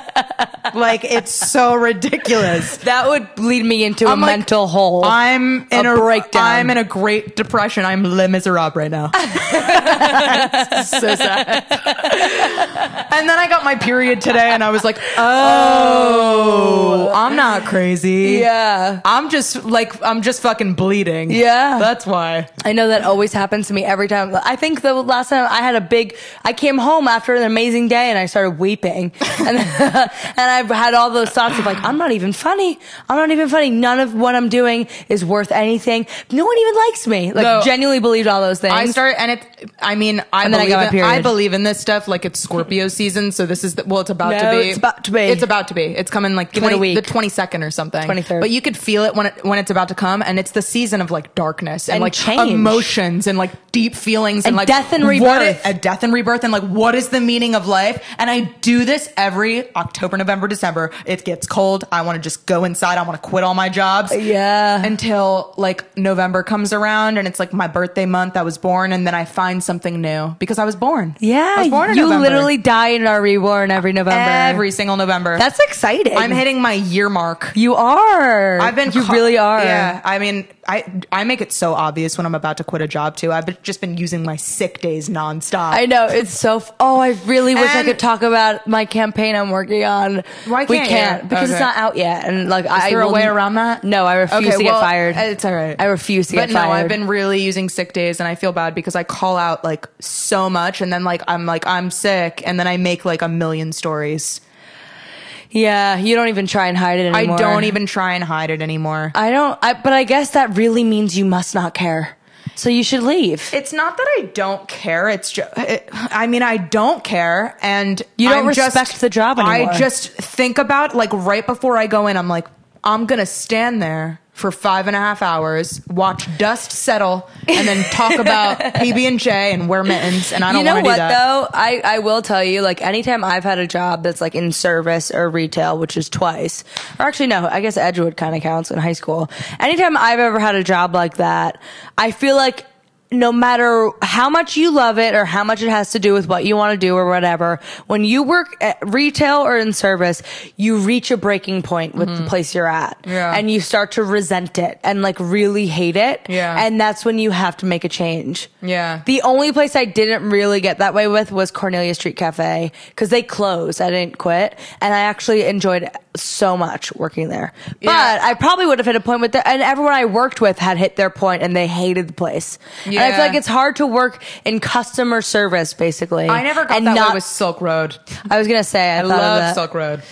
S1: Like it's so ridiculous.
S2: That would lead me into a
S1: I'm like,
S2: mental hole.
S1: I'm in
S2: A
S1: a,
S2: breakdown.
S1: I'm in a great depression. I'm Les Miserables right now. so sad. and then I got my period today, and I was like, oh, oh, I'm not crazy.
S2: yeah.
S1: I'm just like I'm just fucking bleeding.
S2: Yeah.
S1: that's why.
S2: I know that always happens to me every time. I think the last time I had a big, I came home after an amazing day and I started weeping. And, and I've had all those thoughts of like, I'm not even funny. I'm not even funny. None of what I'm doing is worth anything. No one even likes me. Like,
S1: No.
S2: genuinely believed all those things.
S1: I started, and it. I mean, I
S2: then I
S1: believe in. I believe in this stuff. Like it's Scorpio season, so this is the, well, it's about
S2: No,
S1: to be.
S2: it's about to be.
S1: It's about to be. It's coming like
S2: Give it a
S1: 20,
S2: week.
S1: the twenty second or something.
S2: 23rd.
S1: But you could feel it when it when it's about to come, and it's the season of like darkness and,
S2: And
S1: like
S2: change.
S1: emotions and like deep feelings and,
S2: And
S1: like
S2: death and rebirth.
S1: what a death and rebirth, and like what is the meaning of life? And I do this every October, November, December. It gets cold. I want to just go inside. I want to quit all my jobs
S2: yeah.
S1: until like November comes around and it's like my birthday month. I was born, and then I find something new because I was born.
S2: yeah.
S1: I was born in
S2: you
S1: November.
S2: literally die and are reborn every November.
S1: every single November.
S2: That's exciting.
S1: I'm hitting my year mark.
S2: You are.
S1: I've been.
S2: You
S1: ca-
S2: really are.
S1: Yeah. I mean, I I make it so obvious when I'm about to quit a job too. I've just been using my sick days nonstop.
S2: I know it's so. F- oh, I really wish I could talk about my campaign I'm working on.
S1: Why can't
S2: we
S1: can't you?
S2: because it's not out yet, and like I
S1: Is there a way around that?
S2: No, I refuse
S1: Okay,
S2: to
S1: well,
S2: get fired.
S1: It's all right.
S2: I refuse to
S1: but
S2: get
S1: no,
S2: fired.
S1: But no, I've been really using sick days, and I feel bad because I call out like so much, and then like I'm like I'm sick, and then I make like a million stories.
S2: Yeah, you don't even try and hide it anymore.
S1: I don't even try and hide it anymore.
S2: I don't. I, but I guess that really means you must not care. So you should leave.
S1: It's not that I don't care. It's just, I mean, I don't care, and
S2: You don't
S1: I'm just-
S2: respect the job anymore.
S1: I just think about like right before I go in. I'm like, I'm gonna stand there for five and a half hours, watch dust settle, and then talk about PB and J and wear mittens. And I don't
S2: you know
S1: want to
S2: what
S1: do that.
S2: though? I, I will tell you, like anytime I've had a job that's like in service or retail, which is twice, or actually no, I guess Edgewood kind of counts in high school. Anytime I've ever had a job like that, I feel like no matter how much you love it or how much it has to do with what you want to do or whatever, when you work at retail or in service, you reach a breaking point with the place you're at.
S1: Mm-hmm. Yeah.
S2: And you start to resent it and like really hate it.
S1: Yeah.
S2: And that's when you have to make a change.
S1: Yeah.
S2: The only place I didn't really get that way with was Cornelia Street Cafe because they closed. I didn't quit, and I actually enjoyed so much working there.
S1: Yeah.
S2: But I probably would have hit a point with the, and everyone I worked with had hit their point and they hated the place. And I feel like it's hard to work in customer service, basically.
S1: I never got
S2: and
S1: that
S2: not,
S1: way with Silk Road.
S2: I was gonna say I,
S1: I love. Silk Road.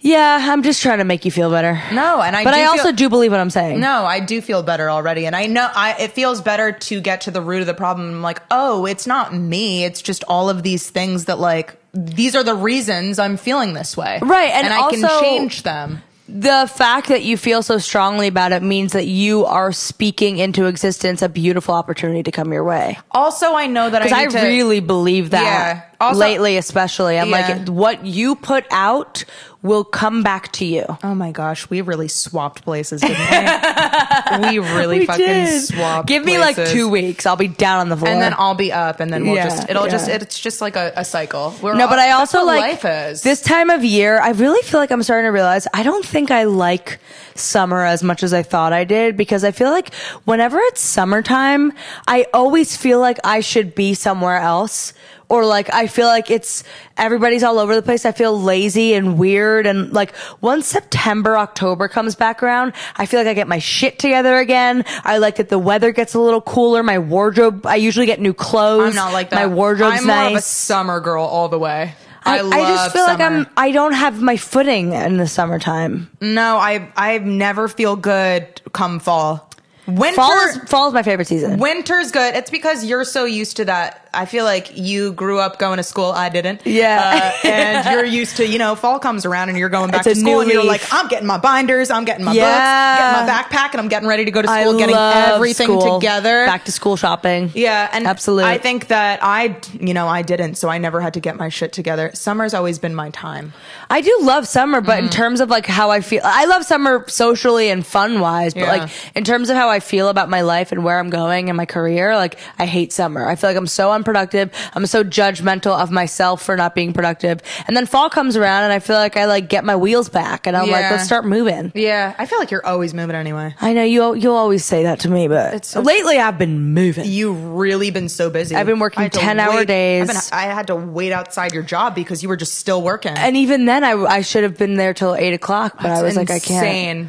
S2: Yeah, I'm just trying to make you feel better.
S1: No, and I
S2: but
S1: do
S2: I
S1: feel-
S2: also do believe what I'm saying.
S1: No, I do feel better already, and I know I. It feels better to get to the root of the problem. I'm like, oh, it's not me. It's just all of these things that like these are the reasons I'm feeling this way.
S2: Right, and
S1: I can change them.
S2: The fact that you feel so strongly about it means that you are speaking into existence a beautiful opportunity to come your way.
S1: Also, I know that I,
S2: Because I,
S1: to,
S2: really believe that.
S1: Yeah. Also-
S2: lately, especially, I'm
S1: Yeah.
S2: like, what you put out will come back to you.
S1: Oh my gosh, we really swapped places, didn't we? we really fucking swapped.
S2: Give me like two weeks. I'll be down on the floor.
S1: and then I'll be up, and then we'll
S2: Yeah,
S1: just. It'll
S2: yeah.
S1: just. It's just like a, a cycle. We're
S2: No,
S1: all-
S2: but I also like this time of year. I really feel like I'm starting to realize I don't think I like summer as much as I thought I did because I feel like whenever it's summertime, I always feel like I should be somewhere else. Or like I feel like it's everybody's all over the place. I feel lazy and weird and like once September, October comes back around, I feel like I get my shit together again. I like that the weather gets a little cooler. My wardrobe, I usually get new clothes.
S1: I'm not like that.
S2: My wardrobe's
S1: I'm more of a summer girl all the way. I,
S2: I,
S1: love
S2: just feel like. I'm I don't have my footing in the summertime.
S1: No, I I never feel good come fall. Winter
S2: Fall is fall is my favorite season.
S1: Winter's good. It's because you're so used to that. I feel like you grew up going to school. I didn't.
S2: Yeah.
S1: Uh, and you're used to, you know, fall comes around and you're going back
S2: It's
S1: to school and you're like, I'm getting my binders, I'm getting my
S2: Yeah.
S1: books, getting my backpack, and I'm getting ready to go to
S2: I
S1: school, getting everything
S2: school.
S1: together.
S2: Back to school shopping.
S1: Yeah, and
S2: Absolutely.
S1: I think that I, you know, I didn't, so I never had to get my shit together. Summer's always been my time.
S2: I do love summer, but
S1: Mm-hmm.
S2: in terms of like how I feel, I love summer socially and fun wise. But
S1: Yeah.
S2: like in terms of how I feel about my life and where I'm going and my career, like I hate summer. I feel like I'm so unproductive. I'm so judgmental of myself for not being productive. And then fall comes around, and I feel like I like get my wheels back, and I'm like, let's start moving.
S1: Yeah, I feel like you're always moving anyway.
S2: I know you. You'll always say that to me, but
S1: It's so-
S2: lately I've been moving.
S1: You've really been so busy.
S2: I've been working
S1: I had to
S2: 10-hour
S1: wait-
S2: days.
S1: Been- I had to wait outside your job because you were just still working.
S2: and even then, I, I should have been there till eight o'clock, but I was like, I can't.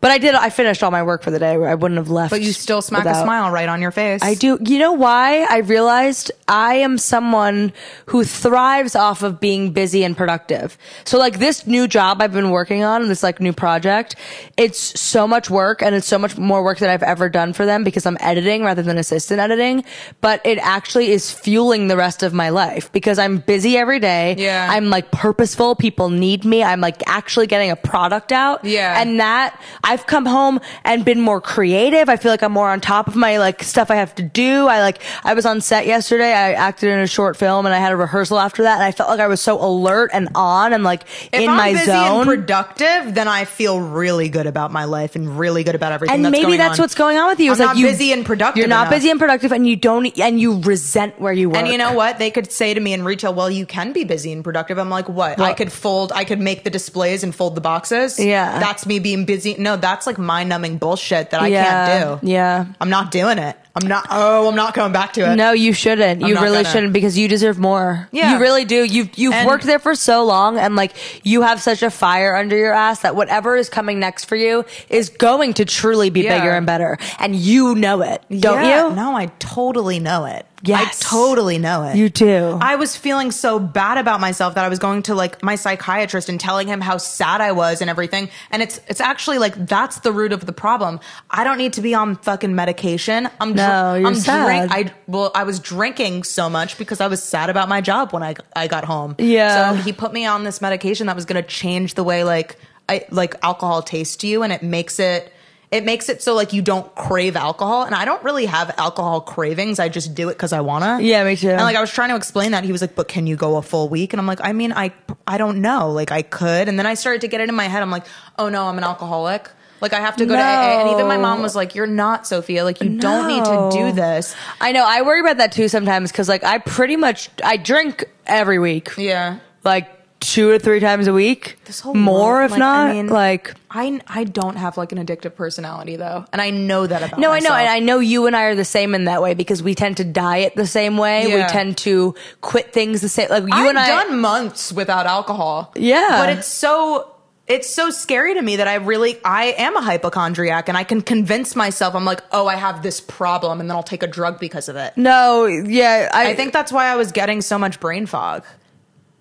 S2: But I did. I finished all my work for the day. I wouldn't have left.
S1: But you still smack a smile right on your face.
S2: I do. You know why? I realized I am someone who thrives off of being busy and productive. So like this new job I've been working on, this like new project, it's so much work and it's so much more work than I've ever done for them because I'm editing rather than assistant editing. But it actually is fueling the rest of my life because I'm busy every day.
S1: Yeah.
S2: I'm like purposeful. People need me. I'm like actually getting a product out.
S1: Yeah.
S2: And that I've come home and been more creative. I feel like I'm more on top of my like stuff I have to do. I like I was on set yesterday. I acted in a short film and I had a rehearsal after that and I felt like I was so alert and on and like
S1: if
S2: in
S1: I'm
S2: my
S1: busy
S2: zone.
S1: and productive, then I feel really good about my life and really good about everything.
S2: and
S1: that's
S2: maybe that's
S1: on.
S2: what's going on with you.
S1: I'm
S2: It's like
S1: not
S2: you,
S1: busy and productive.
S2: You're not
S1: enough.
S2: busy and productive, and you don't, and you resent where you work.
S1: And you know what? They could say to me in retail, "Well, you can be busy and productive." I'm like, "What? I could fold. I could make the displays and fold the boxes.
S2: Yeah.
S1: that's me being busy. No, that's like mind-numbing bullshit that I
S2: yeah,
S1: can't do.
S2: Yeah.
S1: I'm not doing it. I'm not. Oh, I'm not coming back to it.
S2: No, you shouldn't.
S1: I'm
S2: you really
S1: gonna.
S2: shouldn't because you deserve more.
S1: Yeah.
S2: You really do. You've you've
S1: And-
S2: worked there for so long and like you have such a fire under your ass that whatever is coming next for you is going to truly be
S1: Yeah.
S2: bigger and better. And you know it. Don't
S1: Yeah.
S2: you?
S1: No, I totally know it.
S2: Yes.
S1: I totally know it.
S2: You do.
S1: I was feeling so bad about myself that I was going to like my psychiatrist and telling him how sad I was and everything. And it's it's actually like that's the root of the problem. I don't need to be on fucking medication. I'm
S2: No, you're
S1: I'm
S2: sad.
S1: I well, I was drinking so much because I was sad about my job when I I got home.
S2: Yeah.
S1: So he put me on this medication that was going to change the way like I like alcohol tastes to you, and it makes it. It makes it so like you don't crave alcohol, and I don't really have alcohol cravings. I just do it because I wanna.
S2: Yeah, me too.
S1: And like I was trying to explain that, he was like, "But can you go a full week?" And I'm like, "I mean, I I don't know. Like I could." And then I started to get it in my head. I'm like, "Oh no, I'm an alcoholic. Like I have to go to AA." And even my mom was like, "You're not, Sophia. Like you don't need to do this."
S2: I know. I worry about that too sometimes because like I pretty much I drink every week.
S1: Yeah.
S2: Like two or three times a week.
S1: This whole
S2: more if
S1: like,
S2: not.
S1: I mean,
S2: like
S1: I I don't have like an addictive personality though, and I know that about.
S2: No, I know, and I know you and I are the same in that way because we tend to diet the same way. We tend to quit things the same. Like you
S1: I've
S2: and I.
S1: done months without alcohol.
S2: Yeah.
S1: but it's so it's so scary to me that I really I am a hypochondriac and I can convince myself I'm like, oh, I have this problem, and then I'll take a drug because of it.
S2: no, yeah, I,
S1: I think that's why I was getting so much brain fog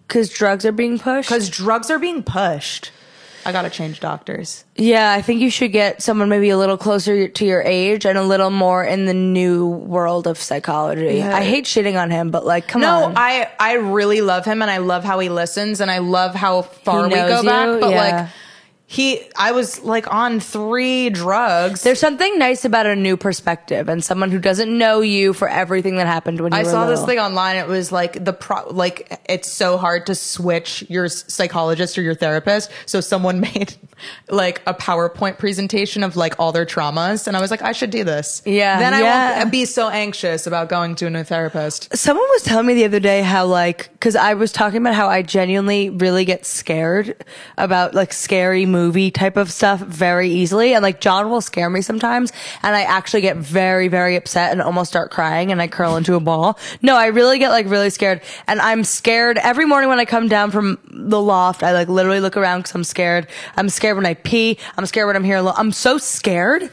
S2: because drugs are being pushed.
S1: because drugs are being pushed. I gotta change doctors.
S2: yeah, I think you should get someone maybe a little closer to your age and a little more in the new world of psychology.
S1: Yeah.
S2: I hate shitting on him, but like, come
S1: No,
S2: on.
S1: I I really love him and I love how he listens and I love how far we
S2: knows
S1: go back. But
S2: Yeah.
S1: like he, I was like on three drugs.
S2: There's something nice about a new perspective and someone who doesn't know you for everything that happened when you
S1: I
S2: were
S1: saw this
S2: little.
S1: thing online. It was like the pro, like it's so hard to switch your s- psychologist or your therapist. So someone made like a PowerPoint presentation of like all their traumas, and I was like, I should do this.
S2: Yeah,
S1: Then I
S2: yeah.
S1: won't be so anxious about going to a new therapist.
S2: Someone was telling me the other day how like because I was talking about how I genuinely really get scared about like scary movie type of stuff very easily, and like John will scare me sometimes, and I actually get very very upset and almost start crying, and I curl into a ball. No, I really get like really scared, and I'm scared every morning when I come down from the loft. I like literally look around because I'm scared. I'm scared when I pee. I'm scared when I'm here alone. I'm so scared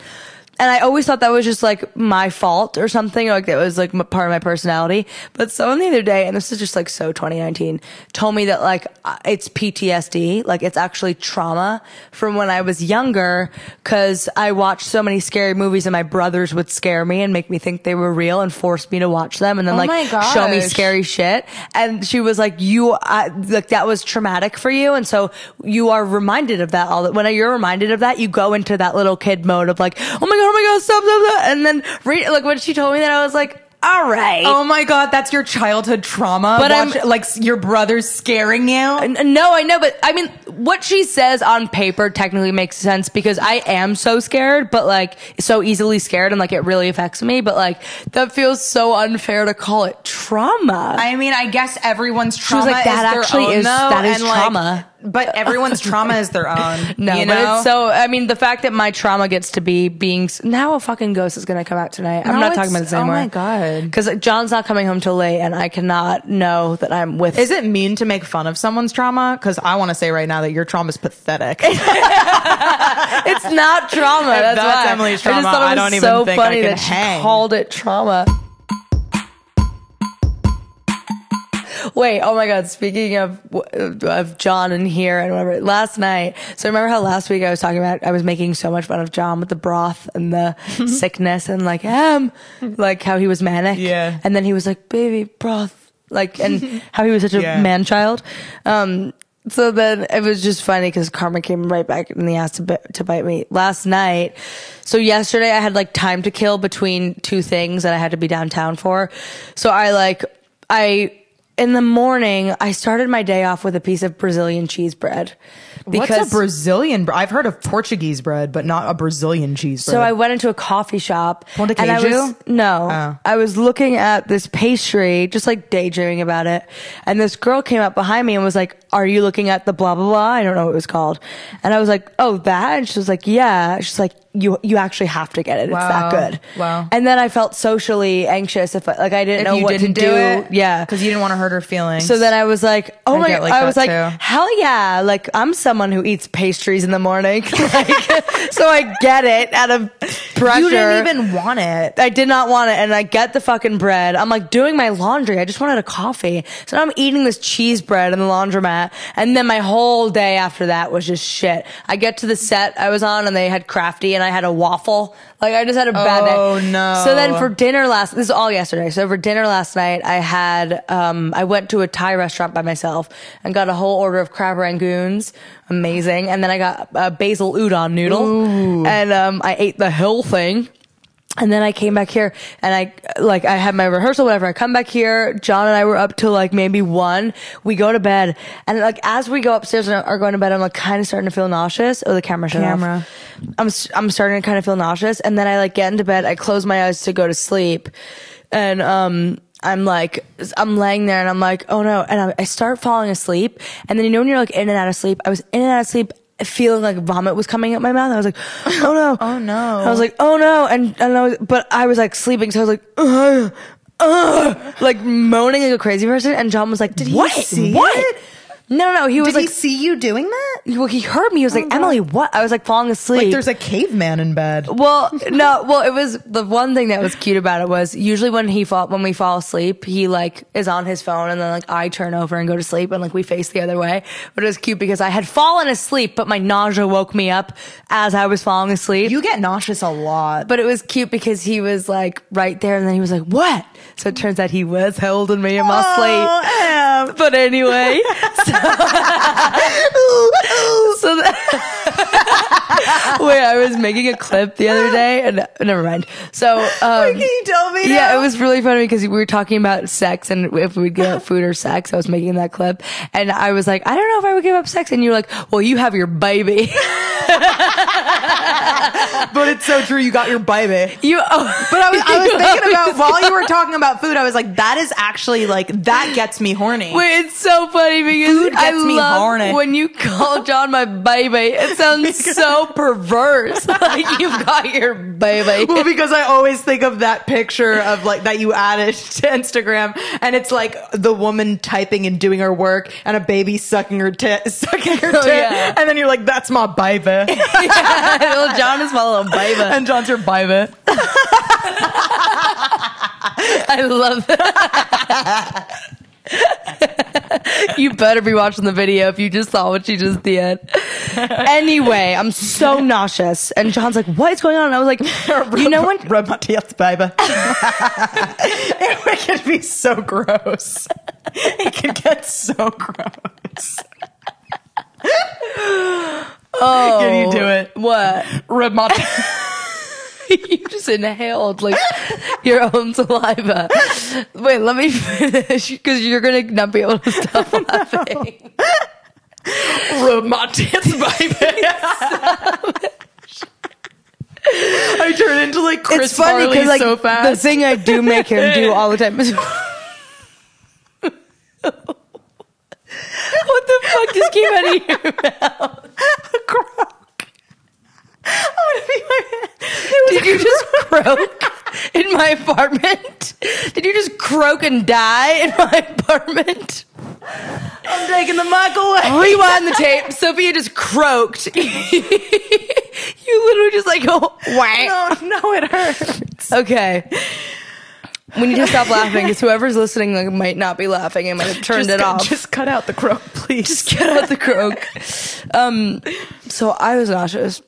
S2: and I always thought that was just like my fault or something, like that was like m- part of my personality. But someone the other day, and this is just like so 2019, told me that like uh, it's PTSD, like it's actually trauma from when I was younger, because I watched so many scary movies, and my brothers would scare me and make me think they were real and force me to watch them, and then
S1: Oh
S2: like show me scary shit. And she was like, "You, uh, like that was traumatic for you, and so you are reminded of that all. the When you're reminded of that, you go into that little kid mode of like, oh my god, oh my god, stop, stop, stop. And then read like when she told me that, I was like, all right.
S1: Oh my god, that's your childhood trauma.
S2: But
S1: Watch,
S2: I'm-
S1: like your brother's scaring you.
S2: N- No, I know, but I mean, what she says on paper technically makes sense because I am so scared, but like so easily scared and like it really affects me. But like that feels so unfair to call it trauma.
S1: I mean, I guess everyone's
S2: was
S1: trauma
S2: like, "That
S1: is their
S2: actually
S1: own,
S2: is-
S1: though,
S2: that is
S1: and, like,
S2: trauma."
S1: But everyone's trauma is their own.
S2: No,
S1: you
S2: but
S1: know?
S2: it's so. I mean, the fact that my trauma gets to be being now a fucking ghost is gonna come out tonight. I'm not talking about this anymore.
S1: oh
S2: anymore.
S1: my God.
S2: because John's not coming home till late, and I cannot know that I'm with.
S1: Is it mean to make fun of someone's trauma? Because I want to say right now that your trauma is pathetic.
S2: it's not trauma. That's,
S1: that's
S2: why.
S1: Emily's
S2: I just
S1: trauma,
S2: thought it
S1: I
S2: was
S1: don't even
S2: so
S1: think I
S2: funny
S1: can
S2: that she called it trauma. Wait, oh my God! Speaking of of John and here and whatever, last night. So remember how last week I was talking about I was making so much fun of John with the broth and the sickness and like um, like how he was manic.
S1: Yeah.
S2: and then he was like, "Baby, broth," like and how he was such a
S1: Yeah.
S2: man child. Um, so then it was just funny because Karma came right back in the ass to, to bite me last night. So yesterday I had like time to kill between two things that I had to be downtown for. So I like, I, in the morning, I started my day off with a piece of Brazilian cheese bread.
S1: What's a Brazilian? bre- I've heard of Portuguese bread, but not a Brazilian cheese bread.
S2: So I went into a coffee shop.
S1: Pão de
S2: and I was,
S1: queijo?
S2: no,
S1: Oh.
S2: I was looking at this pastry, just like daydreaming about it. And this girl came up behind me and was like, are you looking at the blah, blah, blah? I don't know what it was called. And I was like, oh, that? And she was like, yeah. She's like, you, you actually have to get it. It's that good.
S1: Wow.
S2: And then I felt socially anxious if I, like I didn't
S1: if
S2: know
S1: you
S2: what
S1: didn't
S2: to
S1: do,
S2: do.
S1: it,
S2: Yeah.
S1: because you didn't want to hurt her feelings.
S2: So then I was like, oh
S1: I
S2: my
S1: get
S2: god.
S1: like
S2: I was like,
S1: too.
S2: hell yeah. Like I'm someone who eats pastries in the morning. like, so I get it out of pressure.
S1: you didn't even want it.
S2: I did not want it, and I get the fucking bread. I'm like doing my laundry. I just wanted a coffee. So now I'm eating this cheese bread in the laundromat, and then my whole day after that was just shit. I get to the set I was on, and they had crafty, and I had a waffle. Like I just had a bad day.
S1: Oh, no.
S2: So then for dinner last, this is all yesterday. So for dinner last night, I had, um, I went to a Thai restaurant by myself and got a whole order of crab rangoons. Amazing. And then I got a basil udon noodle and, um, I ate the whole thing. And then I came back here and I, like, I had my rehearsal, whatever. I come back here. John and I were up till like maybe one. We go to bed. And like, as we go upstairs and are going to bed, I'm like kind of starting to feel nauseous. Oh, the camera shut off.
S1: Camera.
S2: I'm, s- I'm starting to kind of feel nauseous. And then I like get into bed. I close my eyes to go to sleep. And, um, I'm like, I'm laying there and I'm like, oh no. And I, I start falling asleep. And then you know when you're like in and out of sleep, I was in and out of sleep feeling like vomit was coming out my mouth. I was like, oh no.
S1: Oh, no.
S2: I was like, oh no. And, and I was, but I was like sleeping. So I was like, uh, uh, like moaning like a crazy person. And John was like, did
S1: he
S2: what?
S1: see
S2: what?
S1: it?
S2: No, no, he was
S1: Did
S2: like,
S1: he see you doing that?
S2: well, he heard me. He was like, oh, Emily, what? I was like falling asleep.
S1: Like there's a caveman in bed.
S2: Well, no, well, it was the one thing that was cute about it was usually when he fall, when we fall asleep, he like is on his phone and then like I turn over and go to sleep and like we face the other way. But it was cute because I had fallen asleep, but my nausea woke me up as I was falling asleep.
S1: You get nauseous a lot.
S2: but it was cute because he was like right there and then he was like, what? So it turns out he was holding me in my sleep.
S1: Oh,
S2: But anyway, so, so that, wait, I was making a clip the other day, and never mind. So, um,
S1: Can you tell me?
S2: yeah,
S1: now?
S2: it was really funny because we were talking about sex and if we'd give up food or sex. I was making that clip, and I was like, I don't know if I would give up sex, and you're like, Well, you have your baby.
S1: but it's so true. You got your baby.
S2: you, oh,
S1: But I was, I was thinking about while you were talking about food. I was like, that is actually like that gets me horny.
S2: Wait, it's so funny because
S1: Food
S2: I
S1: me
S2: love
S1: horny.
S2: when you call John my baby. It sounds so perverse. like you've got your baby.
S1: well, because I always think of that picture of like that you added to Instagram, and it's like the woman typing and doing her work, and a baby sucking her tit, sucking her
S2: Oh,
S1: tit,
S2: yeah.
S1: and then you're like, "That's my baby."
S2: Well, John is my him Biba.
S1: and John's your Biba.
S2: I love that. you better be watching the video if you just saw what she just did. Anyway, I'm so nauseous. And John's like, what is going on? And I was like, you know what?
S1: Rub my teeth, Biba. it could be so gross. It could get so gross.
S2: Oh,
S1: Can you do oh, it?
S2: What?
S1: Rub my
S2: you just inhaled like your own saliva. Wait, let me finish because you're gonna not be able to stop laughing.
S1: rub my tits, baby. I turn into like Chris
S2: it's funny
S1: Farley
S2: like
S1: so
S2: the thing I do make him do all the time is. what the fuck just came out of your mouth?
S1: croak. I'm gonna be my It was
S2: Did you just croak in my apartment? Did you just croak and die in my apartment?
S1: I'm taking the mic away.
S2: Rewind the tape. Sophia just croaked. you literally just like go whack.
S1: No, no, it hurts.
S2: Okay. We need to stop laughing because whoever's listening like, might not be laughing and might have turned
S1: just,
S2: it off.
S1: Just cut out the croak, please.
S2: Just get out the croak. Um, so I was nauseous.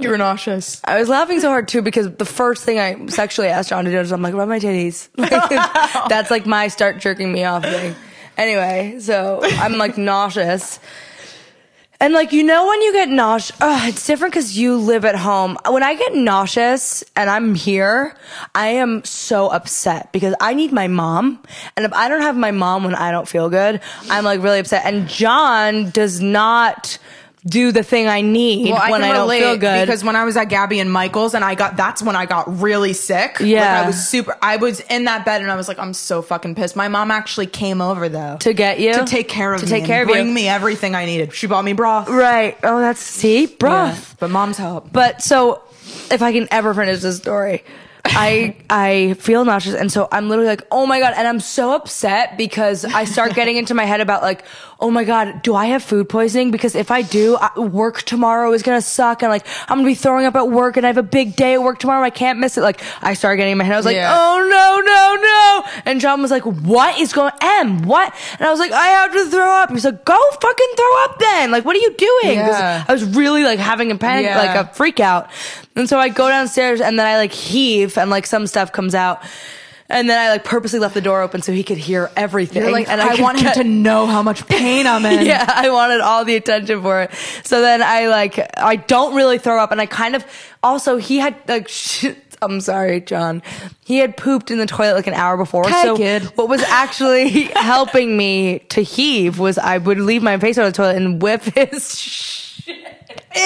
S1: You're nauseous.
S2: I was laughing so hard too because the first thing I sexually asked John to do was I'm like, rub my titties. Like, that's like my start jerking me off thing. Anyway, so I'm like nauseous. And like you know when you get nauseous, it's different because you live at home. When I get nauseous and I'm here, I am so upset because I need my mom, and if I don't have my mom when I don't feel good, I'm like really upset. And John does not do the thing I need
S1: Well,
S2: when
S1: can
S2: I don't feel good.
S1: because when I was at Gabby and Michael's, and I got that's when I got really sick. Like,
S2: Yeah.
S1: I was super. I was in that bed, and I was like, I'm so fucking pissed. My mom actually came over though
S2: to get you
S1: to take care of
S2: to
S1: me,
S2: take care of
S1: bring
S2: you.
S1: me everything I needed. She bought me broth.
S2: Right. Oh, that's see, broth.
S1: Yeah, but mom's help.
S2: But so, if I can ever finish this story, I I feel nauseous, and so I'm literally like, oh my god, and I'm so upset because I start getting into my head about like, oh my god, do I have food poisoning? Because if I do, I, work tomorrow is gonna suck, and like I'm gonna be throwing up at work, and I have a big day at work tomorrow, I can't miss it. Like I started getting in my head, I was like,
S1: Yeah.
S2: oh no, no, no, and John was like, what is going, M, what? And I was like, I have to throw up. He's like, go fucking throw up then. Like, what are you doing?
S1: Yeah.
S2: I was really like having a panic,
S1: Yeah.
S2: like a freak out. And so I go downstairs and then I like heave and like some stuff comes out. And then I like purposely left the door open so he could hear everything.
S1: You're like,
S2: and
S1: I,
S2: could
S1: want
S2: get-
S1: him to know how much pain I'm in.
S2: yeah, I wanted all the attention for it. So then I like, I don't really throw up, and I kind of also he had like. Shit, I'm sorry, John. He had pooped in the toilet like an hour before.
S1: Okay,
S2: so
S1: kid.
S2: what was actually helping me to heave was I would leave my face on the toilet and whip his. shit.
S1: Ew!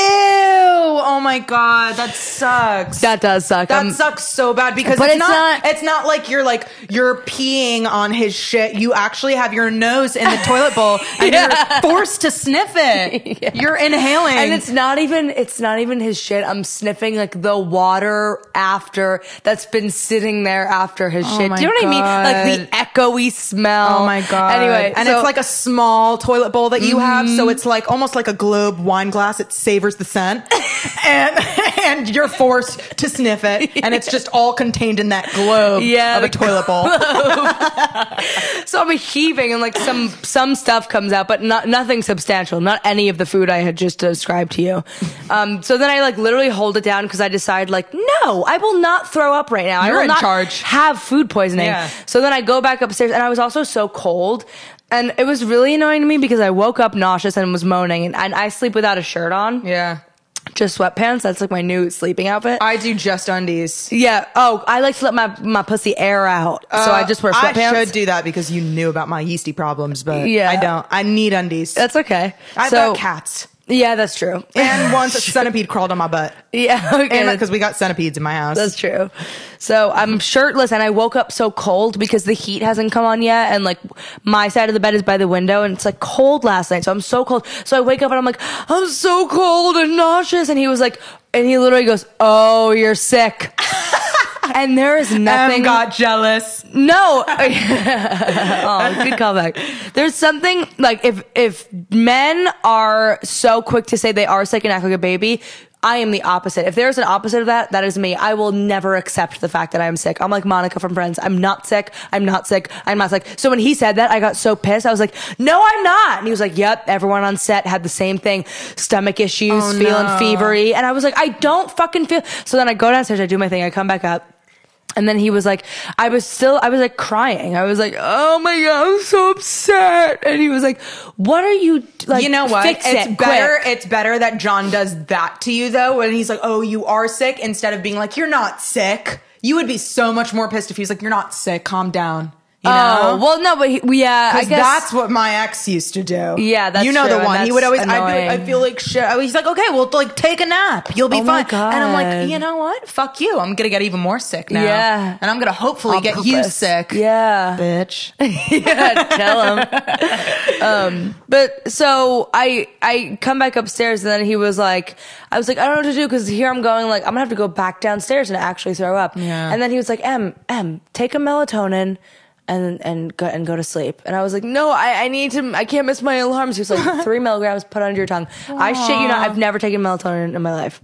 S1: Oh my god, that sucks.
S2: That does suck.
S1: That sucks so bad because
S2: But
S1: it's,
S2: it's
S1: not,
S2: not-
S1: It's not like you're like you're peeing on his shit. You actually have your nose in the toilet bowl and you're forced to sniff it. You're inhaling,
S2: And it's not even it's not even his shit. I'm sniffing like the water after that's been sitting there after his shit.
S1: Oh my
S2: Do you know what I mean? Like the echoey smell.
S1: Oh my god!
S2: Anyway,
S1: and
S2: so- Mm-hmm.
S1: it's like a small toilet bowl that you have, so it's like almost like a globe wine glass. It savors the scent, and and you're forced to sniff it, and it's just all contained in that globe
S2: Yeah,
S1: of a toilet bowl.
S2: so I'm heaving and like some some stuff comes out, but not nothing substantial. Not any of the food I had just described to you. Um, so then I like literally hold it down because I decide like no, I will not throw up right now. I
S1: You're
S2: will
S1: in
S2: not
S1: charge.
S2: Have food poisoning.
S1: Yeah.
S2: So then I go back upstairs and I was also so cold. And it was really annoying to me because I woke up nauseous and was moaning, and, and I sleep without a shirt on,
S1: yeah,
S2: just sweatpants. That's like my new sleeping outfit.
S1: I do just undies.
S2: yeah. Oh, I like to let my, my pussy air out, so I just wear sweatpants.
S1: Uh, I should do that because you knew about my yeasty problems, but
S2: Yeah.
S1: I don't. I need undies.
S2: That's okay.
S1: I've
S2: so,
S1: got cats.
S2: Yeah, that's true.
S1: And once a centipede crawled on my butt.
S2: yeah, okay.
S1: Because we got centipedes in my house.
S2: That's true. So I'm shirtless and I woke up so cold because the heat hasn't come on yet. And like my side of the bed is by the window and it's like cold last night. So I'm so cold. So I wake up and I'm like, I'm so cold and nauseous. And he was like, and he literally goes, Oh, you're sick. and there is nothing.
S1: Em got jealous.
S2: No. oh, good callback. There's something like if if men are so quick to say they are sick and act like a baby, I am the opposite. If there's an opposite of that, that is me. I will never accept the fact that I'm sick. I'm like Monica from Friends. I'm not sick. I'm not sick. I'm not sick. So when he said that, I got so pissed. I was like, no, I'm not. And he was like, yep, everyone on set had the same thing. Stomach issues,
S1: Oh,
S2: feeling
S1: no.
S2: fevery. And I was like, I don't fucking feel. So then I go downstairs, I do my thing, I come back up. And then he was like, I was still, I was like crying. I was like, oh my God, I'm so upset. And he was like, what are you, like,
S1: you know what? It's
S2: it,
S1: better.
S2: quick."
S1: It's better that John does that to you though, when he's like, "Oh, you are sick," instead of being like, "You're not sick." You would be so much more pissed if he was like, "You're not sick. Calm down." You
S2: Oh, well, no, but he, yeah, I
S1: Because
S2: guess
S1: that's what my ex used to do.
S2: Yeah, that's
S1: you know
S2: true,
S1: the one. He would always. I'd be I feel like shit. He's like, okay, well, like take a nap. You'll be
S2: Oh my
S1: fine. And I'm like, you know what? Fuck you. I'm gonna get even more sick now.
S2: Yeah.
S1: and I'm gonna hopefully
S2: On
S1: get you sick.
S2: Yeah.
S1: bitch.
S2: yeah, tell him. Um, but so I I come back upstairs and then he was like, I was like, I don't know what to do because here I'm going like I'm gonna have to go back downstairs and actually throw up.
S1: Yeah.
S2: And then he was like, M M, take a melatonin. And and go and go to sleep. And I was like, no, I, I need to. I can't miss my alarms. He was like, three milligrams, put under your tongue. I shit you not. I've never taken melatonin in my life.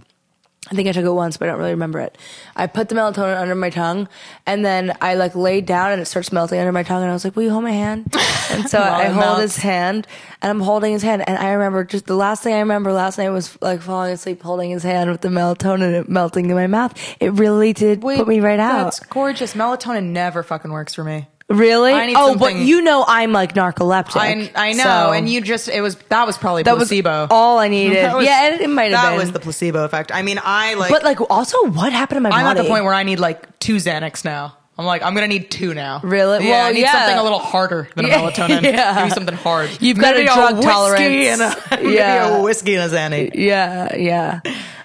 S2: I think I took it once, but I don't really remember it. I put the melatonin under my tongue, and then I like laid down, and it starts melting under my tongue, and I was like, "Will you hold my hand?" And so I hold
S1: melts.
S2: his hand, and I'm holding his hand, and I remember just the last thing I remember last night was like falling asleep, holding his hand with the melatonin melting in my mouth. It really did put me right out.
S1: That's gorgeous. Melatonin never fucking works for me.
S2: Really?
S1: I need
S2: oh, but you know I'm like narcoleptic.
S1: I, I know,
S2: so
S1: and you just it was that was probably
S2: that
S1: placebo.
S2: was all I needed.
S1: Was-
S2: yeah, it, it might have been.
S1: that was the placebo effect. I mean, I like.
S2: but like, also, what happened to my
S1: I'm
S2: body?
S1: at the point where I need like two Xanax now. I'm like, I'm gonna need two now.
S2: Really?
S1: Yeah,
S2: Well,
S1: I need
S2: yeah.
S1: something a little harder than
S2: Yeah,
S1: a melatonin.
S2: yeah.
S1: Give me something hard.
S2: You've got
S1: Maybe
S2: a drug
S1: whiskey
S2: tolerance.
S1: And a, maybe
S2: Yeah.
S1: a whiskey and a Xanny.
S2: Yeah, yeah.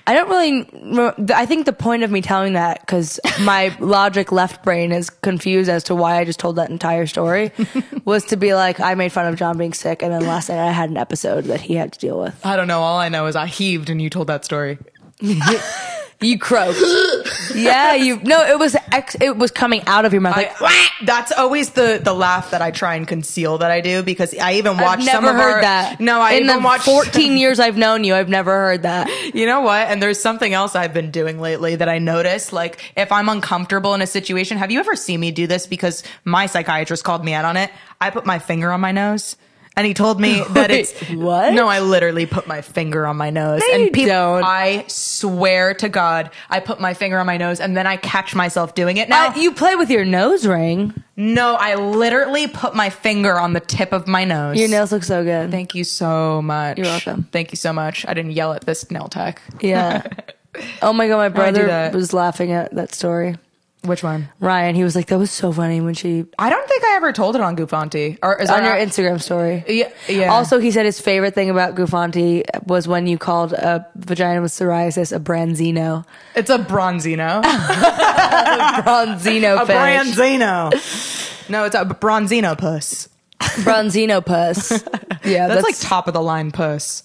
S2: I don't really. I think the point of me telling that because my logic left brain is confused as to why I just told that entire story was to be like I made fun of John being sick, and then last night I had an episode that he had to deal with.
S1: I don't know. All I know is I heaved and you told that story.
S2: You croaked. yeah, you. No, it was ex, it was coming out of your mouth like.
S1: I, that's always the the laugh that I try and conceal that I do because I even watch
S2: I've
S1: some
S2: never
S1: of
S2: heard
S1: our,
S2: that.
S1: No, I
S2: in
S1: even
S2: the
S1: watched
S2: 14 years I've known you, I've never heard that.
S1: You know what? And there's something else I've been doing lately that I notice. Like, if I'm uncomfortable in a situation, have you ever seen me do this? Because my psychiatrist called me out on it. I put my finger on my nose. And he told me that
S2: Wait,
S1: it's
S2: what?
S1: No, I literally put my finger on my nose.
S2: No,
S1: and
S2: you don't.
S1: I swear to God, I put my finger on my nose and then I catch myself doing it. Now,
S2: Uh, you play with your nose ring.
S1: no, I literally put my finger on the tip of my nose.
S2: Your nails look so good.
S1: Thank you so much.
S2: You're welcome.
S1: Thank you so much. I didn't yell at this nail tech.
S2: Yeah. Oh my god, my brother was laughing at that story.
S1: Which one?
S2: Ryan, he was like, "That was so funny when she
S1: I don't think I ever told it on Guffanti. Or is
S2: on your Instagram story."
S1: Yeah, yeah.
S2: Also, he said his favorite thing about Guffanti was when you called a vagina with psoriasis a branzino.
S1: It's a bronzino.
S2: Bronzino
S1: a branzino. No, it's a bronzino puss.
S2: Bronzino puss. Yeah,
S1: That's, like top of the line puss.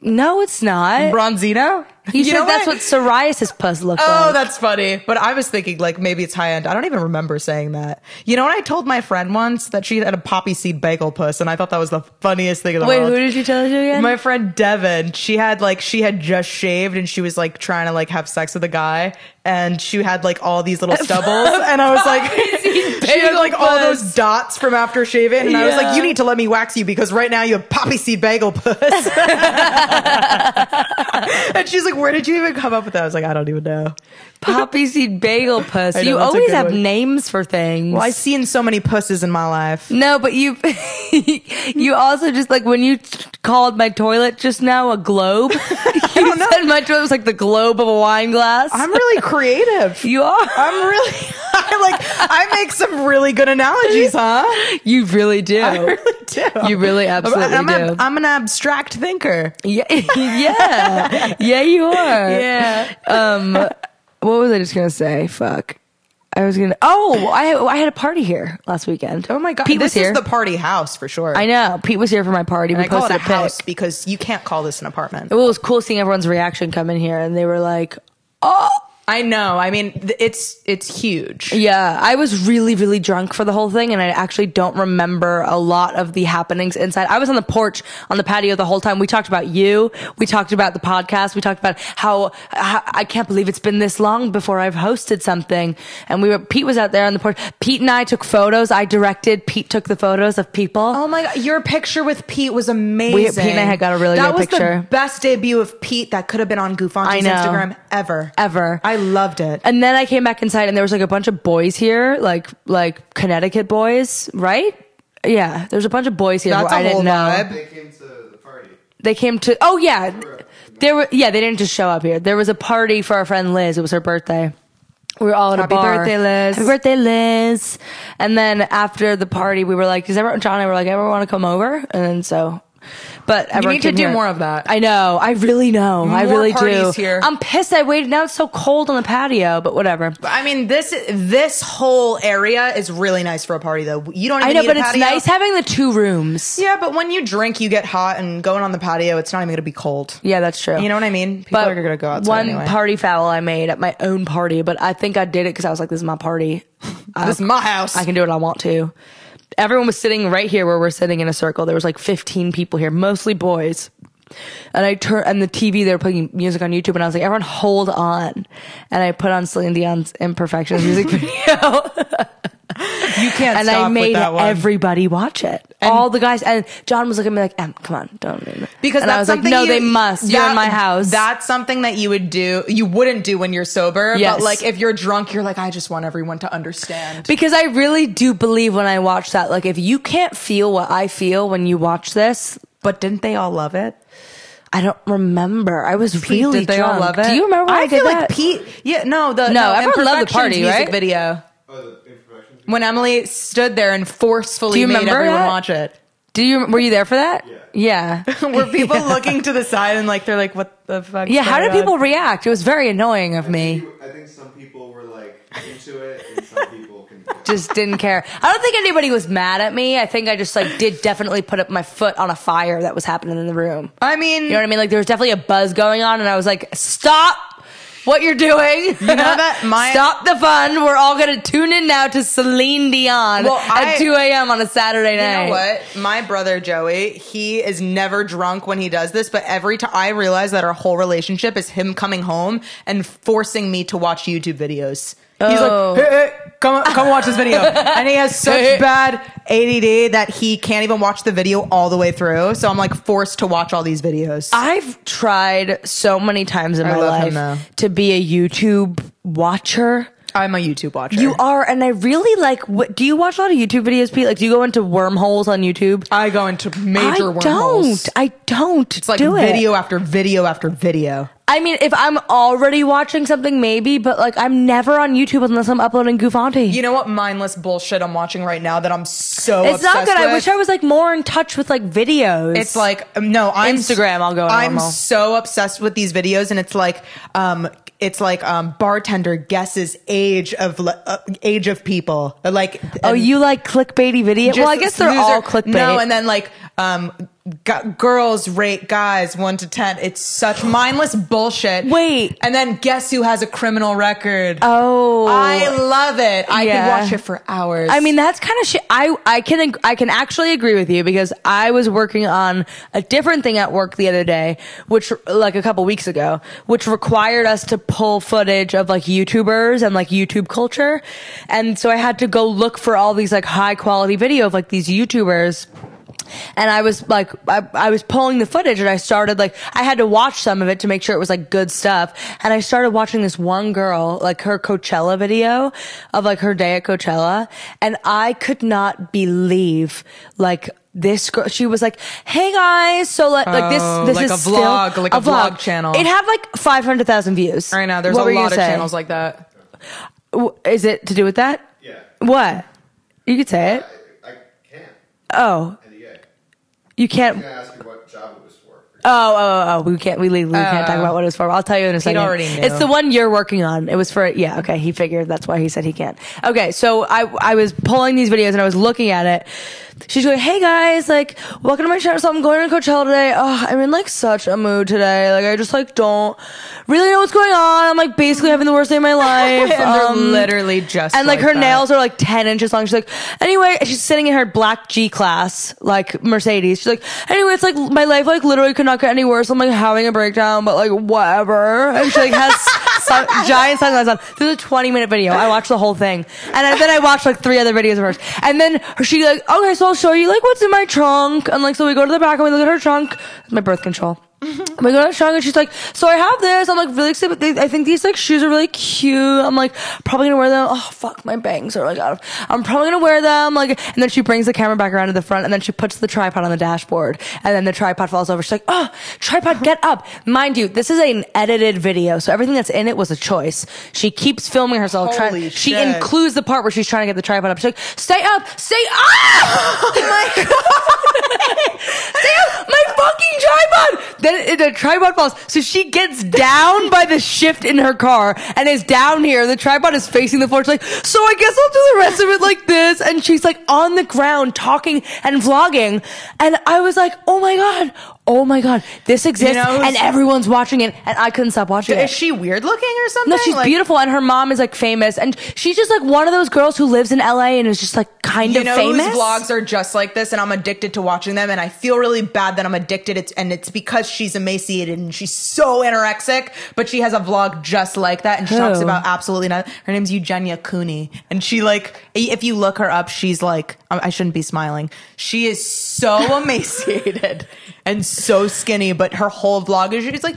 S2: no, it's not.
S1: Bronzino?
S2: He said that's what psoriasis puss looked like.
S1: Oh,
S2: like.
S1: that's funny. But I was thinking like maybe it's high end. I don't even remember saying that. You know what? I told my friend once that she had a poppy seed bagel puss, and I thought that was the funniest thing in the
S2: Wait,
S1: world.
S2: who did you tell it to again?
S1: My friend Devin, she had like she had just shaved and she was like trying to like have sex with a guy and she had like all these little stubbles and I was like she had like all those dots from after shaving and I was like you need to let me wax you because right now you have poppy seed bagel puss. and she's like where did you even come up with that? I was like I don't even know.
S2: Poppy seed bagel puss.
S1: Know,
S2: you always have
S1: one.
S2: names for things.
S1: Well, I've seen so many pusses in my life.
S2: No, but you you also just like when you t- called my toilet just now a globe. you said my toilet was like the globe of a wine glass.
S1: I'm really creative.
S2: you are.
S1: I'm really I like I make some really good analogies, huh?
S2: You really do.
S1: I really do.
S2: You really absolutely
S1: I'm,
S2: do.
S1: a, I'm an abstract thinker.
S2: yeah, yeah, yeah. You are.
S1: Yeah.
S2: Um, what was I just gonna say? Fuck. I was gonna. Oh, I I had a party here last weekend.
S1: Oh my god.
S2: Pete
S1: this
S2: was here.
S1: is the party house for sure.
S2: I know. Pete was here for my party.
S1: And
S2: we
S1: I
S2: posted
S1: a
S2: a pic.
S1: house because you can't call this an apartment.
S2: Well, it was cool seeing everyone's reaction come in here, and they were like, "Oh,
S1: I know. I mean, th- it's it's huge.
S2: Yeah, I was really, really drunk for the whole thing, and I actually don't remember a lot of the happenings inside. I was on the porch on the patio the whole time. We talked about you. We talked about the podcast. We talked about how, how I can't believe it's been this long before I've hosted something. And we were Pete was out there on the porch. Pete and I took photos. I directed. Pete took the photos of people.
S1: Oh my god, your picture with Pete was amazing.
S2: Pete and I had got a really
S1: that
S2: good
S1: was the best debut of Pete that could have been on
S2: Guffanti's on.
S1: Instagram ever.
S2: Ever.
S1: I loved it.
S2: And then I came back inside and there was like a bunch of boys here, like like Connecticut boys, right? Yeah, there's a bunch of boys here.
S1: That's
S2: who
S1: a
S2: I didn't
S1: whole
S2: know.
S1: vibe.
S3: They came to the party.
S2: They came to. Oh yeah, there were. Yeah, they didn't just show up here. There was a party for our friend Liz. It was her birthday. We were all at
S1: Happy
S2: a bar.
S1: birthday, Liz.
S2: Happy birthday, Liz. And then after the party, we were like, "Does everyone?" John and I were like, "Everyone want to come over?" And then so. But everyone
S1: need to do
S2: here.
S1: more of that.
S2: I know. I really know. I really do.
S1: here.
S2: I'm pissed. I waited. Now it's so cold on the patio. But whatever.
S1: I mean, this this whole area is really nice for a party, though. You don't. Even
S2: I know,
S1: need
S2: but
S1: a
S2: it's
S1: patio.
S2: nice having the two rooms.
S1: Yeah, but when you drink, you get hot, and going on the patio, it's not even going to be cold.
S2: Yeah, that's true.
S1: You know what I mean? People
S2: but
S1: are going to go outside
S2: one
S1: anyway.
S2: party foul I made at my own party, but I think I did it because I was like, "This is my party.
S1: this is my house.
S2: I can do what I want to." Everyone was sitting right here where we're sitting in a circle. There was like 15 people here, mostly boys. And I turn and the TV they were playing music on YouTube, and I was like, "Everyone, hold on!" And I put on Celine Dion's "Imperfections" music video,
S1: you can't
S2: and
S1: stop
S2: I made
S1: with that one.
S2: everybody watch it. All the guys and John was looking at me like, "Em, come on, don't." do it."
S1: because
S2: and
S1: that's
S2: I was like, "No,
S1: you-
S2: they must. You're
S1: Yeah,
S2: in my house."
S1: That's something that you would do. You wouldn't do when you're sober.
S2: Yes.
S1: But like if you're drunk, you're like, I just want everyone to understand.
S2: Because I really do believe when I watch that, like if you can't feel what I feel when you watch this,
S1: But didn't they all love it?
S2: I don't remember. I was
S1: Pete,
S2: really
S1: did they
S2: drunk.
S1: all love it?
S2: Do you remember when I,
S1: I,
S2: did
S1: feel
S2: that?
S1: like Pete. Yeah, no, the
S2: No, everyone loved the party,
S1: music
S2: right?
S1: video.
S3: Oh, the imperfections.
S1: When Emily stood there and forcefully
S2: Do you
S1: made
S2: remember
S1: everyone
S2: that?
S1: watch it.
S2: Do you were you there for that? Yeah. Yeah.
S1: Were people looking to the side and like they're like, what the fuck?
S2: Yeah, how did people react? It was very annoying of me.
S3: You- I think some people were like into it, and some people can.
S2: Just didn't care. I don't think anybody was mad at me. I think I just like did definitely put up my foot on a fire that was happening in the room.
S1: I mean,
S2: You know what I mean? Like there was definitely a buzz going on, and I was like, "Stop what you're doing! You
S1: know that my-
S2: stop the fun. We're all gonna tune in now to Celine Dion
S1: Well, I-
S2: at 2 a.m. on a Saturday
S1: You
S2: night.
S1: know what? My brother Joey, he is never drunk when he does this, but every time I realize that our whole relationship is him coming home and forcing me to watch YouTube videos. He's
S2: Oh.
S1: like, hey, hey, come, come watch this video. and he has such
S2: Hey.
S1: bad ADD that he can't even watch the video all the way through. So I'm like forced to watch all these videos.
S2: I've tried so many times in
S1: I
S2: my
S1: love him,
S2: life
S1: though.
S2: to be a YouTube watcher.
S1: I'm a YouTube watcher.
S2: You are, and I really like. What, do you watch a lot of YouTube videos, Pete? Like, do you go into wormholes on YouTube?
S1: I go into major wormholes.
S2: I
S1: wormholes.
S2: don't. I don't.
S1: It's like
S2: do it.
S1: video after video after video.
S2: I mean, if I'm already watching something, maybe, but like, I'm never on YouTube unless I'm uploading Guffanti.
S1: You know what mindless bullshit I'm watching right now that I'm so
S2: it's not good. I wish I was like more in touch with like videos.
S1: It's like um, no, I'm
S2: Instagram, I'll go
S1: I'm
S2: normal.
S1: so obsessed with these videos, and it's like um, it's like um, bartender guesses age of uh, age of people. Like
S2: oh, you like clickbait video? Well, I guess they're
S1: loser-
S2: all clickbait.
S1: No, and then like um, gu- girls rate guys one to ten. It's such mindless bullshit.
S2: Wait.
S1: and then guess who has a criminal record?
S2: oh,
S1: I love it. I
S2: Yeah.
S1: could watch it for hours.
S2: I mean, that's kind of shit. I I can I can actually agree with you because I was working on a different thing at work the other day, which like a couple weeks ago, which required us to pull footage of like YouTubers and like YouTube culture, and so I had to go look for all these like high quality video of like these YouTubers. And I was like, I, I was pulling the footage and I started like, I had to watch some of it to make sure it was like good stuff. And I started watching this one girl, like her Coachella video of like her day at Coachella. And I could not believe like, this girl, she was like, "Hey guys, so like, like this,
S1: Oh,
S2: this
S1: like
S2: is
S1: a
S2: still
S1: vlog, like a vlog channel.
S2: It had like five hundred thousand views.
S1: right now there's
S2: What
S1: a lot of
S2: say?
S1: channels like that
S2: is it to do with that?
S3: Yeah.
S2: What? You could say it.
S3: I, I can't.
S2: Oh,
S3: NDA.
S2: You can't.
S3: You what job it was for.
S2: Oh, oh, oh, oh, we can't, we legally can't talk
S1: Oh.
S2: about what it was for. I'll tell you in a second.
S1: already knew.
S2: It's the one you're working on. It was for, yeah, okay, he figured that's why he said he can't. Okay, so I, I was pulling these videos and I was looking at it she's going, "Hey guys, like, welcome to my channel. So I'm going to Coachella today. Oh, I'm in like such a mood today. Like, I just like don't really know what's going on. I'm like basically having the worst day of my life.
S1: and they're
S2: Um,
S1: literally just
S2: and like, her
S1: that.
S2: nails are like 10 inches long. She's like, anyway, she's sitting in her black G class, like Mercedes. She's like, anyway, it's like my life like literally could not get any worse. I'm like having a breakdown, but like whatever. And she like has sun- giant sunglasses on. This is a 20 minute video. I watched the whole thing. And I- then I watched like three other videos of hers. And then she like, okay, so I'll show you like what's in my trunk. And like, so we go to the back and we look at her trunk. It's my birth control. we go to her trunk and she's like, so I have this. I'm like really excited. They, I think these like shoes are really cute. I'm like probably gonna wear them. Oh fuck, my bangs are like out of. I'm probably gonna wear them. Like, and then she brings the camera back around to the front and then she puts the tripod on the dashboard and then the tripod falls over. She's like, oh, tripod, get up. Mind you, this is an edited video, so everything that's in it was a choice. She keeps filming herself. trying, she includes the part where she's trying to get the tripod up. She's like, stay up, stay up.
S1: Oh my god!
S2: Damn, my fucking tripod! Then the tripod falls. So she gets down by the shift in her car and is down here. The tripod is facing the floor. She's like, so I guess I'll do the rest of it like this. And she's like on the ground talking and vlogging. And I was like, oh my God. Oh my God. This exists
S1: know
S2: and everyone's watching it. And I couldn't stop watching
S1: Is
S2: it.
S1: she weird looking or something?
S2: No, she's
S1: Like,
S2: beautiful, and her mom is like famous, and she's just like one of those girls who lives in LA and is just like kind
S1: You
S2: of
S1: know
S2: famous.
S1: whose vlogs are just like this, and I'm addicted to watching them, and I feel really bad that I'm addicted. It's and it's because she's emaciated and she's so anorexic, but she has a vlog just like that, and she talks about absolutely nothing. Her name's Eugenia Cooney, and she like if you look her up, she's like I shouldn't be smiling. She is so emaciated and so skinny, but her whole vlog is she's like.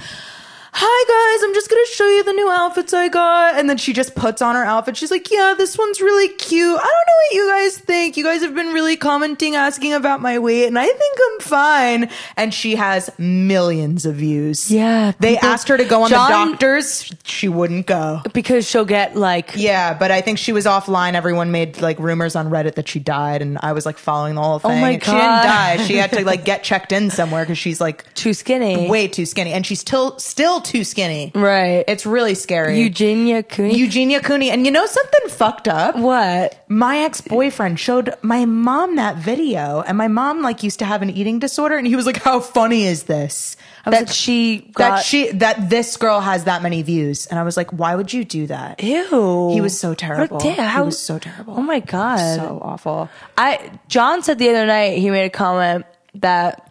S1: Hi guys, I'm just gonna show you the new outfits I got. And then she just puts on her outfit. She's like, Yeah, this one's really cute. I don't know what you guys think. You guys have been really commenting, asking about my weight, and I think I'm fine. And she has millions of views.
S2: Yeah,
S1: They asked her to go on
S2: John-
S1: the doctors. She wouldn't go.
S2: because she'll get like
S1: Yeah, but I think she was offline. Everyone made like rumors on Reddit that she died, and I was like following the whole oh thing.
S2: Oh my God.
S1: She didn't die. She had to like get checked in somewhere because she's like
S2: too skinny.
S1: way too skinny, and she's still still too skinny.
S2: Right.
S1: It's really scary.
S2: Eugenia Cooney.
S1: Eugenia Cooney, and you know something fucked up?
S2: what?
S1: My ex boyfriend showed my mom that video, and my mom like used to have an eating disorder, and he was like, "How funny is this?" I was
S2: That
S1: like,
S2: she
S1: that she that this girl has that many views, and I was like, "Why would you do that?"
S2: Ew.
S1: He was so terrible.
S2: What a dick.
S1: He
S2: How-
S1: was so terrible.
S2: Oh my god.
S1: so awful.
S2: I John said the other night he made a comment that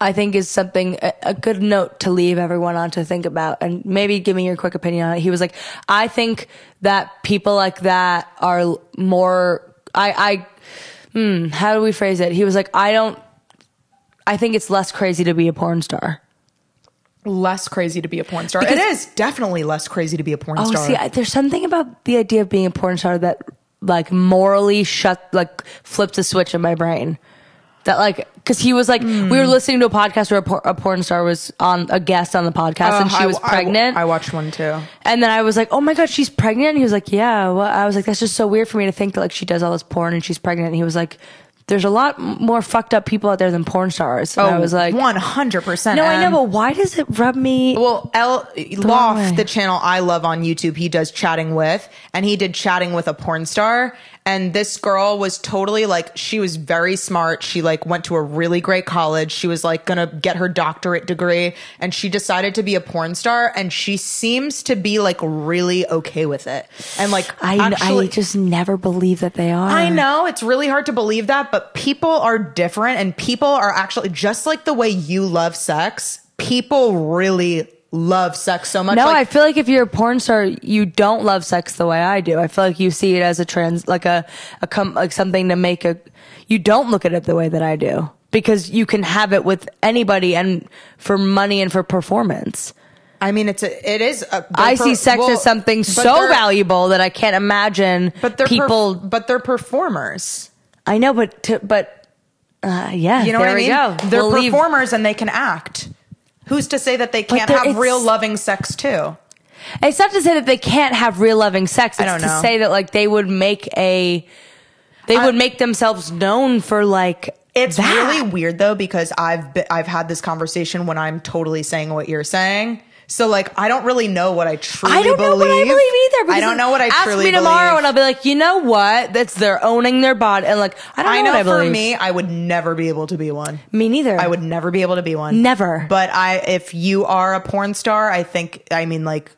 S2: I think is something a, good note to leave everyone on to think about and maybe give me your quick opinion on it. He was like, I think that people like that are more I I hmm, how do we phrase it? He was like, I don't I think it's less crazy to be a porn star.
S1: Less crazy to be a porn star.
S2: Because-
S1: it is definitely less crazy to be a porn
S2: Oh,
S1: star.
S2: see, I, there's something about the idea of being a porn star that like morally shut, like flips a switch in my brain. That like, cause he was like, we
S1: Hmm.
S2: were listening to a podcast where a, por- a porn star was on a guest on the podcast and
S1: Uh,
S2: she
S1: I-
S2: was pregnant.
S1: I, watched one too.
S2: and then I was like, oh my God, she's pregnant. And he was like, yeah. Well, I was like, that's just so weird for me to think that like she does all this porn and she's pregnant. And he was like, there's a lot more fucked up people out there than porn stars. And I was like,
S1: Oh, one hundred percent.
S2: no, I know, but why does it rub me?
S1: Well, L. Loft, the channel I love on YouTube, he does chatting with, and he did chatting with a porn star. And this girl was totally like, she was very smart. She like went to a really great college. She was like gonna get her doctorate degree, and she decided to be a porn star. And she seems to be like really okay with it. And like,
S2: I,
S1: actually,
S2: I just never believe that they are.
S1: I know it's really hard to believe that, but people are different and people are actually just like the way you love sex. People really love sex so much.
S2: No,
S1: like,
S2: I feel like if you're a porn star, you don't love sex the way I do. I feel like you see it as a trans, like a, a com, like something to make a, you don't look at it the way that I do because you can have it with anybody and for money and for performance.
S1: I mean, it's a, it is. A,
S2: I
S1: they're
S2: see sex
S1: well,
S2: as something so valuable that I can't imagine
S1: But they're
S2: people.
S1: people, but they're performers.
S2: I know, but to, but uh, yeah,
S1: You know what I mean?
S2: go.
S1: They're
S2: We'll leave-
S1: performers and they can act. Who's to say that they can't have real loving sex too?
S2: It's not to say that they can't have real loving sex.
S1: I
S2: It's
S1: don't
S2: to say that like they would make a, they
S1: I-
S2: would make themselves known for like
S1: It's
S2: that.
S1: really weird though because I've been, I've had this conversation when I'm totally saying what you're saying. So like, I don't really know what I truly believe.
S2: I don't know what I believe either.
S1: I don't know what I
S2: ask
S1: truly
S2: me tomorrow,
S1: believe.
S2: and I'll be like, you know what? That's they're owning their body, and like I don't know,
S1: I know
S2: what I
S1: for me, I would never be able to be one.
S2: me neither.
S1: I would never be able to be one.
S2: Never.
S1: But I, if you are a porn star, I think, I mean, like,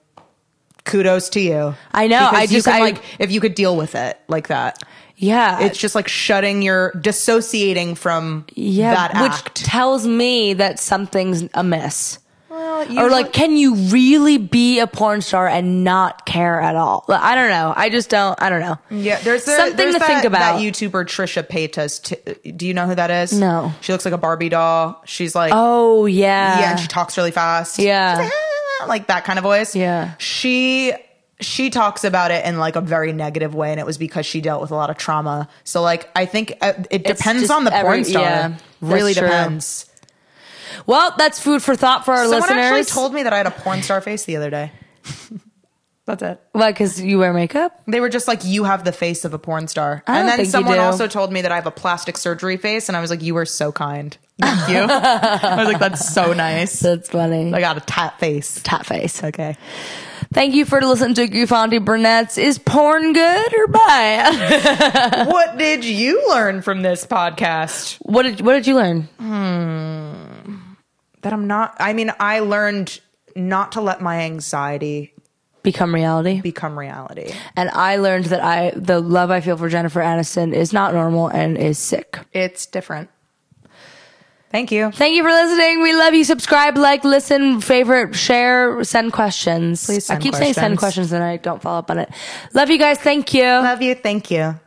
S1: kudos to you.
S2: I know,
S1: Because
S2: I
S1: you
S2: just-
S1: can,
S2: I-
S1: like, if you could deal with it like that,
S2: Yeah,
S1: it's just like shutting your, dissociating from
S2: yeah,
S1: that
S2: which tells me that something's amiss.
S1: Well,
S2: or like, can you really be a porn star and not care at all? Like, I don't know. I just don't. I don't know.
S1: Yeah, there's the,
S2: something
S1: there's
S2: to
S1: that,
S2: think about.
S1: That YouTuber Trisha Paytas. T- do you know who that is?
S2: No.
S1: She looks like a Barbie doll. She's like,
S2: oh yeah,
S1: yeah, and she talks really fast.
S2: Yeah.
S1: Like, "Ah," like that kind of voice.
S2: Yeah.
S1: She she talks about it in like a very negative way, and it was because she dealt with a lot of trauma. So like, I think uh, it depends on the
S2: every-
S1: porn star.
S2: yeah,
S1: really depends.
S2: Well, that's food for thought for our
S1: Someone
S2: listeners.
S1: Someone actually told me that I had a porn star face the other day. That's it.
S2: Why? Because you wear makeup?
S1: They were just like, you have the face of a porn star.
S2: I
S1: and then someone also told me that I have a plastic surgery face, and I was like, you were so kind. Thank you. I was like, that's so nice.
S2: That's funny.
S1: I got a tat face.
S2: Tat face.
S1: Okay.
S2: Thank you for listening to Guffanti Brunettes. Is porn good or bad?
S1: what did you learn from this podcast?
S2: what did What did you learn? Hmm.
S1: That I'm not, I mean, I learned not to let my anxiety
S2: Become reality.
S1: become reality.
S2: and I learned that I the love I feel for Jennifer Aniston is not normal and is sick.
S1: It's different. Thank you.
S2: Thank you for listening. We love you. Subscribe, like, listen, favorite, share, send questions.
S1: Please send
S2: I keep saying send
S1: questions.
S2: questions and I don't follow up on it. Love you guys. Thank you.
S1: Love you. Thank you.